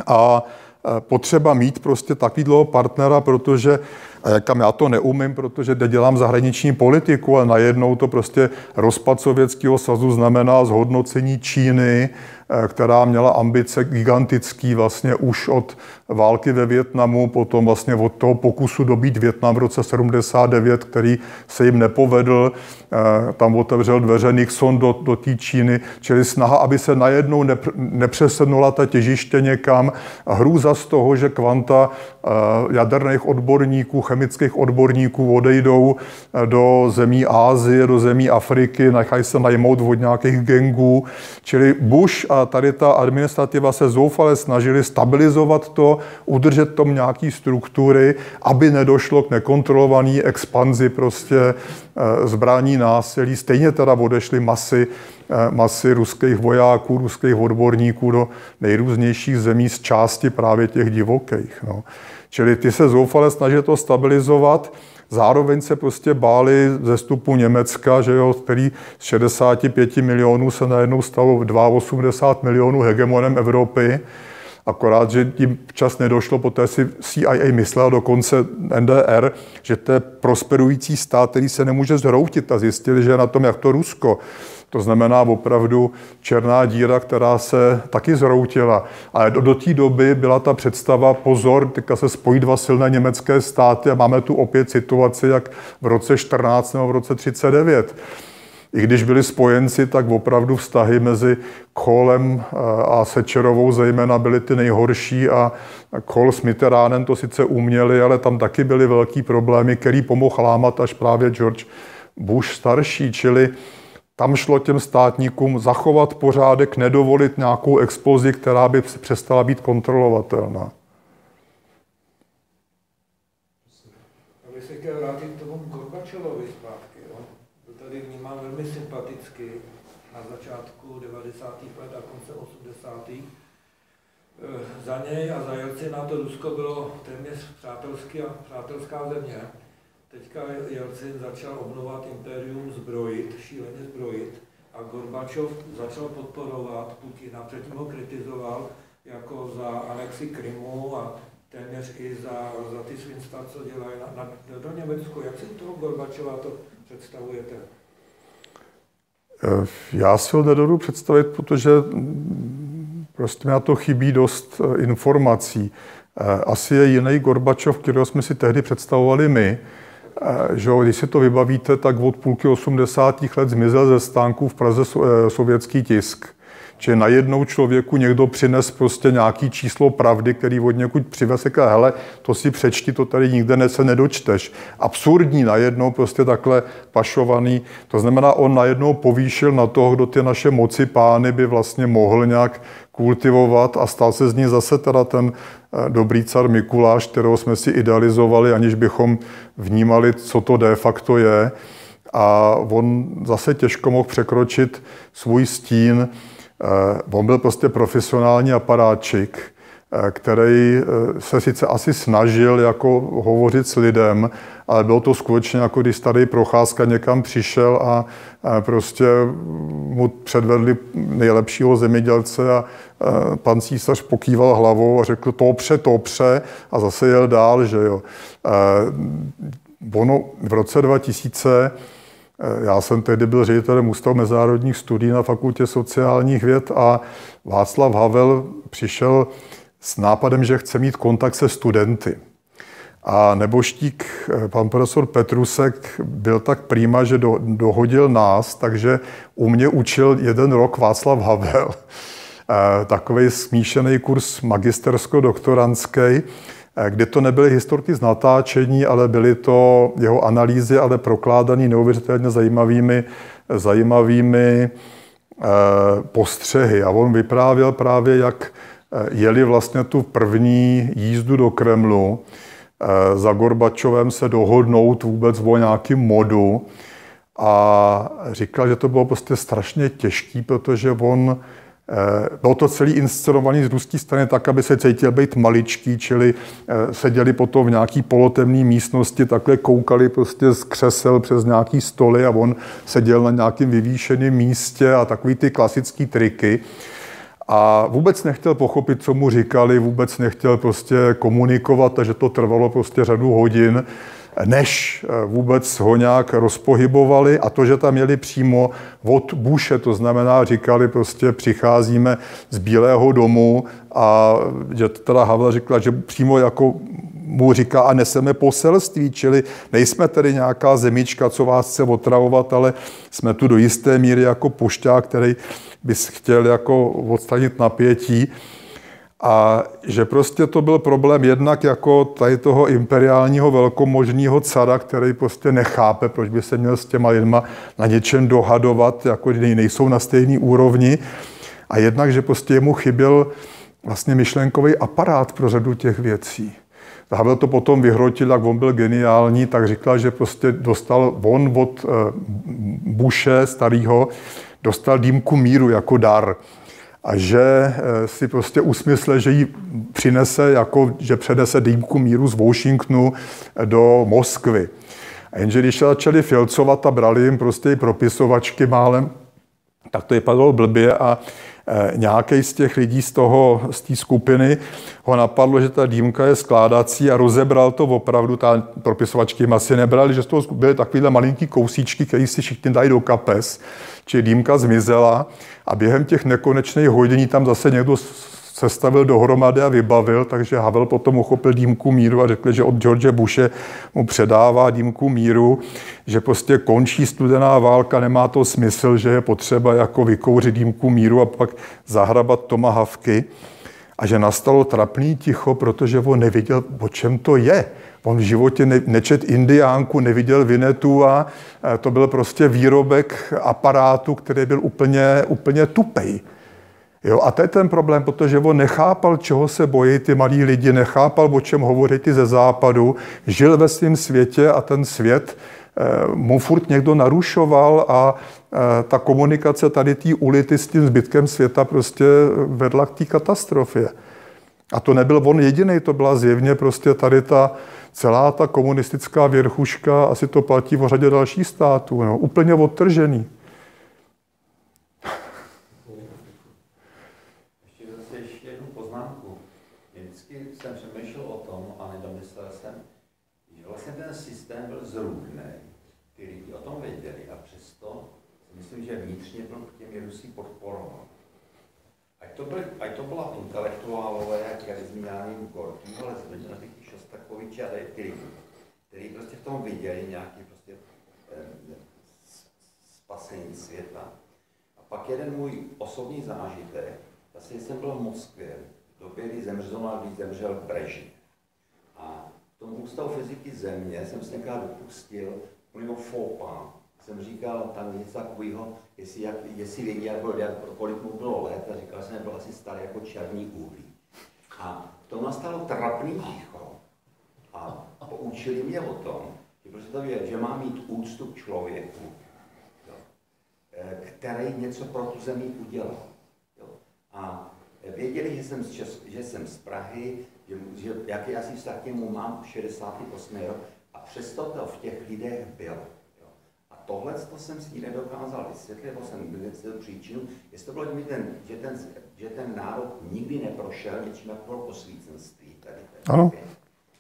a eh, potřeba mít prostě takového partnera, protože A jakam já to neumím, protože dělám zahraniční politiku a najednou to prostě rozpad Sovětského svazu znamená zhodnocení Číny, Eh, která měla ambice gigantický vlastně už od války ve Větnamu, potom vlastně od toho pokusu dobít Větnam v roce 79, který se jim nepovedl, eh, tam otevřel dveře Nixon do, do té Číny, čili snaha, aby se najednou nepřesunula ta těžiště někam. Hrůza z toho, že kvanta eh, jaderných odborníků, chemických odborníků odejdou do zemí Ázie, do zemí Afriky, nechají se najmout od nějakých gengů, čili Bush a tady ta administrativa se zoufale snažili stabilizovat to, udržet tom nějaký struktury, aby nedošlo k nekontrolované expanzi prostě eh, zbraní násilí. Stejně teda odešly masy, eh, masy ruských vojáků, ruských odborníků do nejrůznějších zemí z části právě těch divokých. No. Čili ty se zoufale snaží to stabilizovat, Zároveň se prostě báli ze stupu Německa, že jo, který z 65 milionů se najednou stalo 82 milionů hegemonem Evropy. Akorát, že tím čas nedošlo, poté si CIA myslela dokonce NDR, že to je prosperující stát, který se nemůže zhroutit a zjistili, že je na tom jak to Rusko. To znamená opravdu černá díra, která se taky zhroutila. Ale do, do té doby byla ta představa, pozor, teďka se spojí dva silné německé státy a máme tu opět situaci, jak v roce 14 nebo v roce 39 i když byli spojenci, tak opravdu vztahy mezi Kohlem eh, a Sečerovou zejména byly ty nejhorší a Kohl s Mitteránem to sice uměli, ale tam taky byly velký problémy, který pomohl lámat až právě George Bush starší, čili tam šlo těm státníkům zachovat pořádek, nedovolit nějakou explozi, která by přestala být kontrolovatelná. bych se chtěl vrátit k tomu Gorbačovovi zpátky. Jo. Byl tady vnímám velmi sympaticky na začátku 90. let a konce 80. Eh, něj a za Jelcina to Rusko bylo téměř přátelský a přátelská země. Teďka Jelcin začal obnovovat impérium zbrojit, šíleně zbrojit a Gorbačov začal podporovat Putina. Předtím ho kritizoval jako za anexi Krymu a téměř i za, za ty svinstva, co dělají na, na, do Německu. Jak si toho Gorbačova to představujete? Eh, já si ho nedodu představit, protože prostě na to chybí dost eh, informací. Eh, asi je jiný Gorbačov, kterého jsme si tehdy představovali my, že když si to vybavíte, tak od půlky 80. let zmizel ze stánků v Praze eh, sovětský tisk. Že najednou člověku někdo přines prostě nějaký číslo pravdy, který od někud přivez, říká, hele, to si přečti, to tady nikde se nedočteš. Absurdní najednou prostě takhle pašovaný. To znamená, on najednou povýšil na toho, kdo ty naše moci pány by vlastně mohl nějak kultivovat a stal se z ní zase teda ten eh, dobrý car Mikuláš, kterého jsme si idealizovali, aniž bychom vnímali, co to de facto je. A on zase těžko mohl překročit svůj stín. Eh, on byl prostě profesionální aparáčik, eh, který se sice asi snažil jako hovořit s lidem, ale bylo to skutečně jako když starý procházka někam přišel a prostě mu předvedli nejlepšího zemědělce a pan císař pokýval hlavou a řekl to pře, to pře a zase jel dál, že jo. Ono v roce 2000 já jsem tehdy byl ředitelem Ústavu mezinárodních studií na Fakultě sociálních věd a Václav Havel přišel s nápadem, že chce mít kontakt se studenty. A neboštík, eh, pan profesor Petrusek, byl tak prýma, že do, dohodil nás, takže u mě učil jeden rok Václav Havel. Eh, takový smíšený kurz magistersko-doktorantský, kde to nebyly historky z natáčení, ale byly to jeho analýzy, ale prokládaný neuvěřitelně zajímavými, zajímavými postřehy. A on vyprávěl právě, jak jeli vlastně tu první jízdu do Kremlu, Eh, za Gorbačovem se dohodnout vůbec o nějakém modu a říkal, že to bylo prostě strašně těžký, protože on eh, bylo to celý inscenovaný z ruské strany tak, aby se cítil být maličký, čili eh, seděli potom v nějaký polotemné místnosti, takhle koukali prostě z křesel přes nějaký stoly a on seděl na nějakém vyvýšeném místě a takový ty klasické triky. a vůbec nechtěl pochopit, co mu říkali, vůbec nechtěl prostě komunikovat, takže to trvalo prostě řadu hodin, než eh, vůbec ho nějak rozpohybovali a to, že tam měli přímo od Bushe, to znamená, říkali prostě přicházíme z Bílého domu a že teda Havel říkala, že přímo jako mu říká a neseme poselství, čili nejsme tedy nějaká zemička, co vás chce otravovat, ale jsme tu do jisté míry jako pošťák, který bys chtěl jako odstranit napětí. A že prostě to byl problém jednak jako tady toho imperiálního velkomožního cara, který prostě nechápe, proč by se měl s těma lidma na něčem dohadovat, jako nejsou na stejné úrovni. A jednak, že prostě jemu chyběl vlastně myšlenkový aparát pro řadu těch věcí. Havel to potom vyhrotil, jak on byl geniální, tak říkal, že prostě dostal on od eh, Buše starého, dostal dýmku míru jako dar a že eh, si prostě usmysle, že ji přinese, jako, že předese dýmku míru z Washingtonu do Moskvy. A jenže když začali filcovat a brali jim prostě i propisovačky málem, tak to vypadalo blbě a Eh, nějaký z těch lidí z toho, z té skupiny ho napadlo, že ta dýmka je skládací a rozebral to opravdu, ta propisovačky jim asi nebrali, že z toho byly takovýhle malinký kousíčky, které si všichni dají do kapes, či dýmka zmizela a během těch nekonečných hodin tam zase někdo sestavil dohromady a vybavil, takže Havel potom uchopil dýmku míru a řekl, že od George Bushe mu předává dýmku míru, že prostě končí studená válka, nemá to smysl, že je potřeba jako vykouřit dýmku míru a pak zahrabat tomahavky a že nastalo trapný ticho, protože on nevěděl, o čem to je. On v životě ne, nečet indiánku, neviděl vinetu a to byl prostě výrobek aparátu, který byl úplně, úplně tupej. Jo, a to je ten problém, protože on nechápal, čeho se bojí ty malí lidi, nechápal, o čem hovoří ty ze západu, žil ve svém světě a ten svět eh, mu furt někdo narušoval a eh, ta komunikace tady té ulity s tím zbytkem světa prostě vedla k té katastrofě. A to nebyl on jediný, to byla zjevně prostě tady ta celá ta komunistická věrchuška, asi to platí o řadě dalších států, no, úplně odtržený. Byly, ať to byla intelektuálové, jak já zmíněný Gorký, ale na těch Šostakoviče a ty lidi, kteří prostě v tom viděli nějaký prostě eh, spasení světa. A pak jeden můj osobní zážitek, asi jsem byl v Moskvě, v době, kdy zemřel, kdy zemřel Brežněv. A v tom ústavu fyziky země jsem se tenkrát dopustil úplného faux jsem říkal tam něco takového, jestli, jak, jestli vědí, jak jak, kolik mu bylo let, a říkal jsem, že byl asi starý jako černý uhlí. A to nastalo trapný ticho a poučili mě o tom, že prostě to vědět, že má mít úctu k člověku, jo, eh, který něco pro tu zemi udělal. Jo. A věděli, že jsem z, Čes, že jsem z Prahy, že, že jaký asi vztah k němu mám 68. rok, a přesto to v těch lidech bylo tohle to jsem si nedokázal vysvětlit, nebo jsem vysvětlil příčinu, jestli to bylo tím, ten, že, ten, že ten národ nikdy neprošel něčím jako bylo posvícenství. Tady, tady, ano.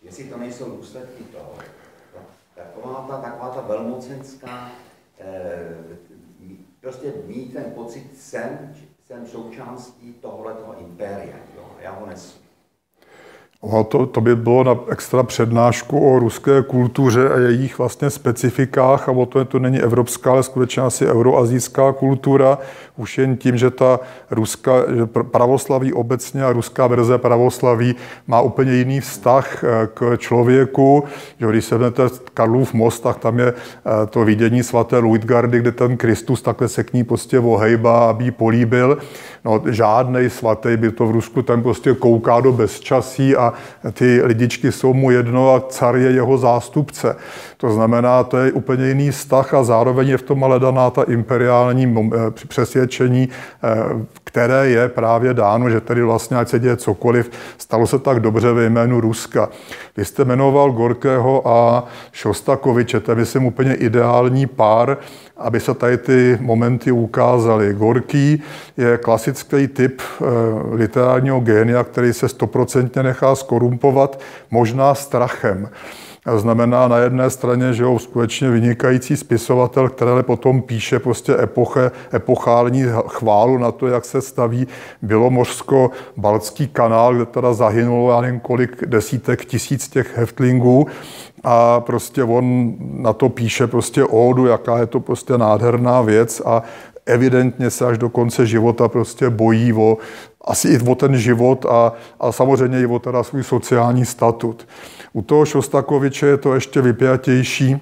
Jestli to nejsou důsledky toho. To, taková ta, taková ta velmocenská, eh, prostě mít ten pocit, jsem, jsem součástí tohoto impéria, jo, já ho nesu. No, to, to by bylo na extra přednášku o ruské kultuře a jejich vlastně specifikách a o to, to není evropská, ale skutečně asi euroazijská kultura, už jen tím, že ta ruská, že pravoslaví obecně a ruská verze pravoslaví má úplně jiný vztah eh, k člověku. Že když se vezmete Karlův most, tak tam je eh, to vidění svaté Luitgardy, kde ten Kristus takhle se k ní prostě ohejba, aby ji políbil. No, žádný svatý by to v Rusku tam prostě kouká do bezčasí a ty lidičky jsou mu jedno a car je jeho zástupce. To znamená, to je úplně jiný vztah a zároveň je v tom ale daná ta imperiální eh, přesvědčení, eh, které je právě dáno, že tedy vlastně, ať se děje cokoliv, stalo se tak dobře ve jménu Ruska. Vy jste jmenoval Gorkého a Šostakoviče, to je myslím úplně ideální pár, aby se tady ty momenty ukázaly. Gorký je klasický typ e, literárního génia, který se stoprocentně nechá skorumpovat, možná strachem znamená na jedné straně, že ho skutečně vynikající spisovatel, který potom píše prostě epoche, epochální chválu na to, jak se staví Bělomořsko-Baltský kanál, kde teda zahynulo, já nevím kolik desítek tisíc těch heftlingů, a prostě on na to píše prostě ódu, jaká je to prostě nádherná věc. A evidentně se až do konce života prostě bojí o, asi i o ten život a, a samozřejmě i o teda svůj sociální statut. U toho Šostakoviče je to ještě vypjatější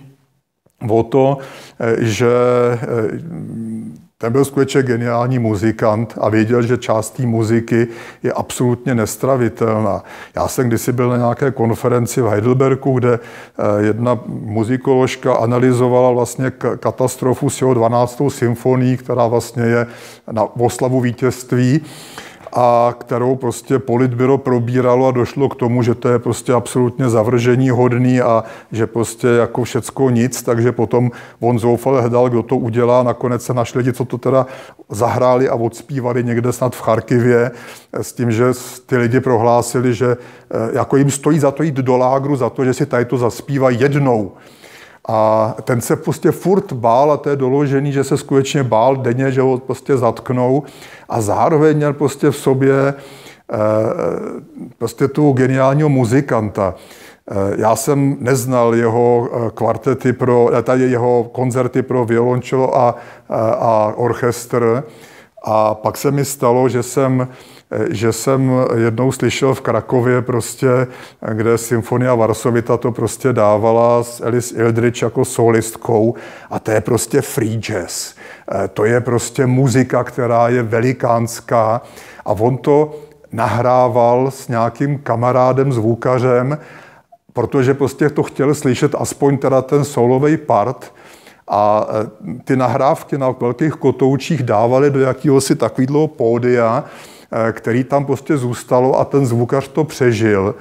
o to, eh, že eh, ten byl skutečně geniální muzikant a věděl, že část té muziky je absolutně nestravitelná. Já jsem kdysi byl na nějaké konferenci v Heidelbergu, kde eh, jedna muzikoložka analyzovala vlastně katastrofu s jeho 12. symfonií, která vlastně je na oslavu vítězství a kterou prostě politbyro probíralo a došlo k tomu, že to je prostě absolutně zavržení hodný a že prostě jako všecko nic, takže potom on zoufale hledal, kdo to udělá. Nakonec se našli lidi, co to teda zahráli a odspívali někde snad v Charkivě s tím, že ty lidi prohlásili, že eh, jako jim stojí za to jít do lágru, za to, že si tady to zaspívají jednou. A ten se prostě furt bál, a to je doložený, že se skutečně bál denně, že ho prostě zatknou a zároveň měl prostě v sobě eh, prostě tu geniálního muzikanta. Eh, já jsem neznal jeho eh, kvartety pro, tady jeho koncerty pro violončelo a, a orchestr. A pak se mi stalo, že jsem že jsem jednou slyšel v Krakově prostě, kde Symfonia Varsovita to prostě dávala s Alice Eldridge jako solistkou a to je prostě free jazz. Eh, to je prostě muzika, která je velikánská a on to nahrával s nějakým kamarádem, zvukařem, protože prostě to chtěl slyšet aspoň teda ten solový part, a eh, ty nahrávky na velkých kotoučích dávali do jakéhosi takového pódia, který tam prostě zůstalo a ten zvukař to přežil.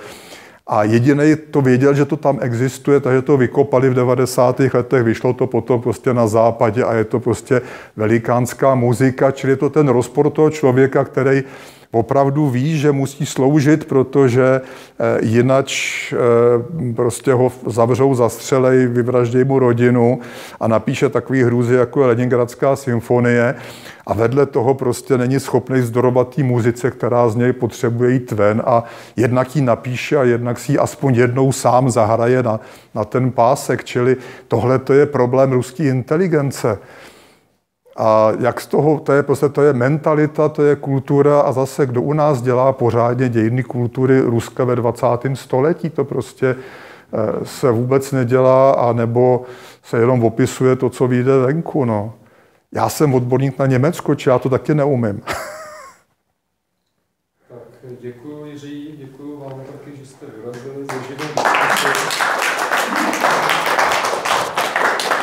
A jediný to věděl, že to tam existuje, takže to vykopali v 90. letech, vyšlo to potom prostě na západě a je to prostě velikánská muzika, čili je to ten rozpor toho člověka, který opravdu ví, že musí sloužit, protože eh, jinak eh, prostě ho zavřou, zastřelej, vyvraždějí mu rodinu a napíše takový hrůzy, jako je Leningradská symfonie a vedle toho prostě není schopný zdorovat té muzice, která z něj potřebuje jít ven a jednak ji napíše a jednak si ji aspoň jednou sám zahraje na, na ten pásek. Čili tohle to je problém ruské inteligence. A jak z toho, to je prostě, to je mentalita, to je kultura a zase, kdo u nás dělá pořádně dějiny kultury Ruska ve 20. století, to prostě eh, se vůbec nedělá, a nebo se jenom opisuje to, co vyjde venku. No. Já jsem odborník na Německo, či já to taky neumím. <laughs>